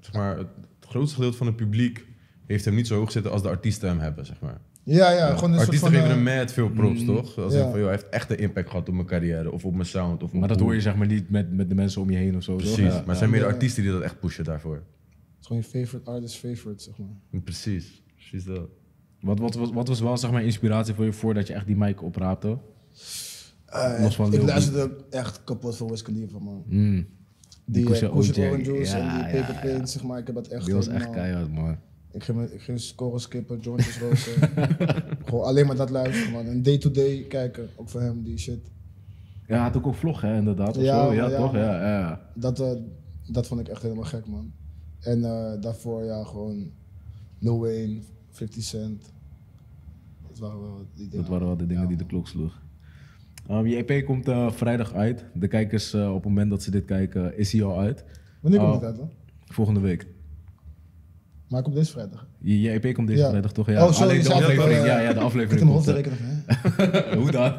[SPEAKER 3] zeg maar, het grootste gedeelte van het publiek heeft hem niet zo hoog zitten als de artiesten hem hebben, zeg maar.
[SPEAKER 2] Ja, ja, gewoon een soort
[SPEAKER 3] artiesten
[SPEAKER 2] van...
[SPEAKER 3] geven
[SPEAKER 2] eh,
[SPEAKER 3] hem mad veel props, toch? Als
[SPEAKER 2] ja.
[SPEAKER 3] van, joh, hij heeft echt een impact gehad op mijn carrière of op mijn sound. Of
[SPEAKER 1] Maar dat hoor je zeg maar niet met, met de mensen om je heen of zo. toch?
[SPEAKER 3] Precies,
[SPEAKER 1] Ja,
[SPEAKER 3] maar zijn meer de
[SPEAKER 2] Ja.
[SPEAKER 3] artiesten die dat echt pushen daarvoor.
[SPEAKER 2] Gewoon je favorite artist favorite, zeg maar.
[SPEAKER 3] Precies, precies dat.
[SPEAKER 1] Wat, wat, wat, wat was wel zeg maar inspiratie voor je voordat je echt die mic opraapte?
[SPEAKER 2] Eh,
[SPEAKER 1] Los van
[SPEAKER 2] ik luisterde echt kapot voor Wiz Khalifa, man.
[SPEAKER 1] Mm,
[SPEAKER 2] Die uh, Kush
[SPEAKER 1] OJ,
[SPEAKER 2] Orange Juice
[SPEAKER 1] ja,
[SPEAKER 2] en die
[SPEAKER 1] ja,
[SPEAKER 2] Paper
[SPEAKER 1] ja.
[SPEAKER 2] Paint, zeg maar. Ik heb dat echt
[SPEAKER 1] die was echt keihard, man.
[SPEAKER 2] Ik ging, ik ging scoren skippen, jointjes roken. Gewoon alleen maar dat luisteren, man. En day-to-day kijken, ook voor hem, die shit.
[SPEAKER 1] Ja, hij had ook een vlog, hè, inderdaad. Of
[SPEAKER 2] Ja,
[SPEAKER 1] zo. ja, toch? Ja, ja.
[SPEAKER 2] Dat, eh, dat vond ik echt helemaal gek, man. En eh, daarvoor, ja, gewoon Lil Wayne, 50 Cent. Dat waren wel die dingen.
[SPEAKER 1] Dat waren wel de dingen
[SPEAKER 2] Ja,
[SPEAKER 1] die de klok sloeg. Um, je EP komt eh, vrijdag uit. De kijkers, eh, op het moment dat ze dit kijken, is hij al uit.
[SPEAKER 2] Wanneer komt
[SPEAKER 1] Oh.
[SPEAKER 2] het uit, dan?
[SPEAKER 1] Volgende week.
[SPEAKER 2] Maar ik op deze vrijdag.
[SPEAKER 1] Je, je EP komt deze
[SPEAKER 2] Ja.
[SPEAKER 1] vrijdag toch? Ja.
[SPEAKER 2] Oh, sorry,
[SPEAKER 1] Alleen de aflevering. ja, ja, de
[SPEAKER 2] Ik heb
[SPEAKER 1] aflevering
[SPEAKER 2] hem
[SPEAKER 1] komt.
[SPEAKER 2] hoofd te
[SPEAKER 1] eh,
[SPEAKER 2] rekenen?
[SPEAKER 1] Hoe dan?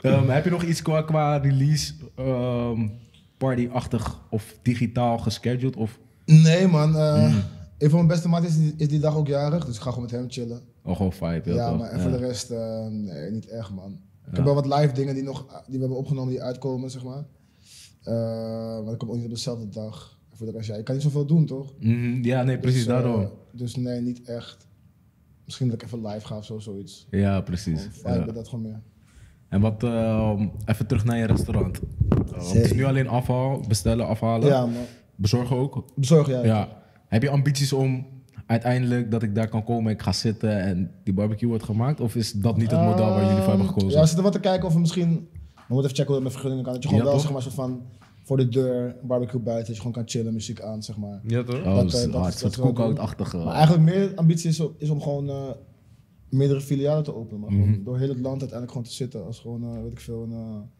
[SPEAKER 1] Ehm, heb je nog iets qua, qua release ehm, party-achtig of digitaal gescheduled? Of
[SPEAKER 2] Nee, man. eh,
[SPEAKER 1] Hmm.
[SPEAKER 2] Een van mijn beste maat is, die- is die dag ook jarig, dus ik ga gewoon met hem chillen.
[SPEAKER 1] oh, gewoon vibe?
[SPEAKER 2] Ja,
[SPEAKER 1] toch?
[SPEAKER 2] maar en
[SPEAKER 1] Ja.
[SPEAKER 2] voor de rest, eh, nee, niet echt, man. Ik heb wel wat live dingen die, nog, die we hebben opgenomen die uitkomen, zeg maar. Eh, maar dat komt ook niet op dezelfde dag. Voor de rest, ja, je kan niet zoveel doen, toch?
[SPEAKER 1] Mhm, ja, nee, precies,
[SPEAKER 2] Dus, eh,
[SPEAKER 1] daarom.
[SPEAKER 2] dus nee, niet echt. Misschien dat ik even live ga of zo, zoiets.
[SPEAKER 1] Ja, precies.
[SPEAKER 2] Gewoon vibe
[SPEAKER 1] Ja.
[SPEAKER 2] dat gewoon meer.
[SPEAKER 1] En wat, even terug naar je restaurant. Uh, het is nu alleen afhaal, bestellen, afhalen.
[SPEAKER 2] Ja, man.
[SPEAKER 1] Bezorgen ook.
[SPEAKER 2] Bezorg jij.
[SPEAKER 1] Ja. Heb je ambities om uiteindelijk dat ik daar kan komen, ik ga zitten en die barbecue wordt gemaakt? Of is dat niet het model waar jullie voor hebben gekozen?
[SPEAKER 2] Ja, we zitten wat te kijken of we misschien... We moeten even checken hoe het met vergunningen kan. Dat je gewoon
[SPEAKER 1] Ja,
[SPEAKER 2] wel,
[SPEAKER 1] toch?
[SPEAKER 2] zeg maar, soort van... Voor de deur, een barbecue buiten, dat je gewoon kan chillen, muziek aan, zeg maar.
[SPEAKER 3] Ja, toch?
[SPEAKER 1] Oh,
[SPEAKER 2] dat,
[SPEAKER 1] dat,
[SPEAKER 2] eh,
[SPEAKER 1] is
[SPEAKER 2] dat-
[SPEAKER 1] hard.
[SPEAKER 2] dat doen.
[SPEAKER 1] cookout-achtige.
[SPEAKER 2] Maar eigenlijk meer ambitie is, om- is om gewoon eh, meerdere filialen te openen. Maar gewoon
[SPEAKER 1] Mhm.
[SPEAKER 2] door heel het land uiteindelijk gewoon te zitten als gewoon, eh, weet ik veel, een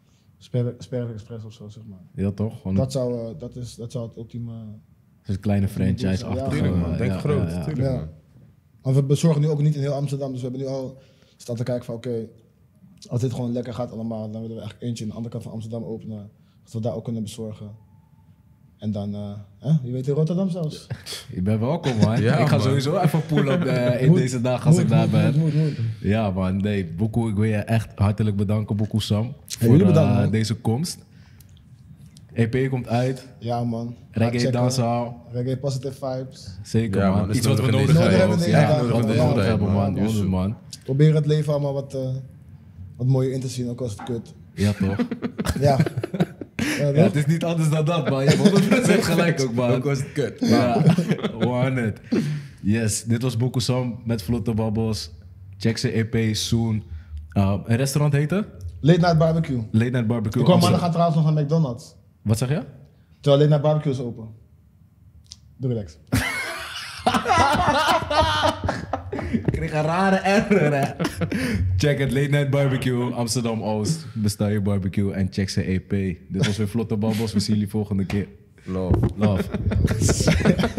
[SPEAKER 2] Sperber Express of zo, zeg maar.
[SPEAKER 1] Ja, toch? Gewoon
[SPEAKER 2] Dat zou, eh, dat, is, dat zou het ultieme...
[SPEAKER 1] een kleine franchise-achtige.
[SPEAKER 2] Ja,
[SPEAKER 3] Tuurlijk, man.
[SPEAKER 1] eh,
[SPEAKER 3] Denk
[SPEAKER 1] ja,
[SPEAKER 3] groot.
[SPEAKER 1] ja, ja.
[SPEAKER 3] Tuurlijk,
[SPEAKER 2] Ja.
[SPEAKER 3] man.
[SPEAKER 2] We bezorgen nu ook niet in heel Amsterdam, dus we hebben nu al staan te kijken van oké, als dit gewoon lekker gaat allemaal, dan willen we echt eentje aan de andere kant van Amsterdam openen. Dat we daar ook kunnen bezorgen. En dan, eh, hè, wie weet in Rotterdam zelfs.
[SPEAKER 1] Je bent welkom, man.
[SPEAKER 3] Ja,
[SPEAKER 1] ik ga
[SPEAKER 3] man.
[SPEAKER 1] sowieso even pull-up eh, in
[SPEAKER 2] Moet,
[SPEAKER 1] deze dag als
[SPEAKER 2] moet,
[SPEAKER 1] ik daar
[SPEAKER 2] moet,
[SPEAKER 1] ben.
[SPEAKER 2] moet, moet, moet.
[SPEAKER 1] Ja, man. Nee, Boekoe, ik wil je echt hartelijk bedanken, Boekoe Sam. Voor
[SPEAKER 2] jullie bedankt,
[SPEAKER 1] eh,
[SPEAKER 2] man.
[SPEAKER 1] deze komst. EP komt uit.
[SPEAKER 2] Ja man. Ga
[SPEAKER 1] Reggae dansaal.
[SPEAKER 2] Reggae positive vibes.
[SPEAKER 1] Zeker,
[SPEAKER 3] Ja,
[SPEAKER 1] man.
[SPEAKER 3] is
[SPEAKER 1] Iets wat we
[SPEAKER 3] nodig
[SPEAKER 1] hebben. Ja, wat we nodig hebben, man.
[SPEAKER 3] man.
[SPEAKER 1] 100, man.
[SPEAKER 2] Probeer het leven allemaal wat, eh, wat mooier in te zien, ook als het kut.
[SPEAKER 1] Ja, toch?
[SPEAKER 2] Ja. Ja,
[SPEAKER 1] Ja, het is niet anders dan dat, man. Je hebt 100% gelijk ook, man.
[SPEAKER 3] Ook was het kut.
[SPEAKER 1] Ja, 100. Yes, dit was Boekoe Sam met Vlotte Babbels. Check zijn EP soon. Uh, een restaurant heette?
[SPEAKER 2] Late Night Barbecue.
[SPEAKER 1] Late Night Barbecue.
[SPEAKER 2] Ik kwam maandag gaan trouwens nog naar McDonald's.
[SPEAKER 1] Wat zeg je?
[SPEAKER 2] Terwijl Late Night Barbecue is open. Doe relax.
[SPEAKER 1] Ik kreeg een rare error, hè. Check het, Late Night Barbecue, Amsterdam Oost. Bestel je barbecue en check zijn EP. Dit was weer Vlotte Babbels. We zien jullie volgende keer.
[SPEAKER 3] Love.
[SPEAKER 1] Love.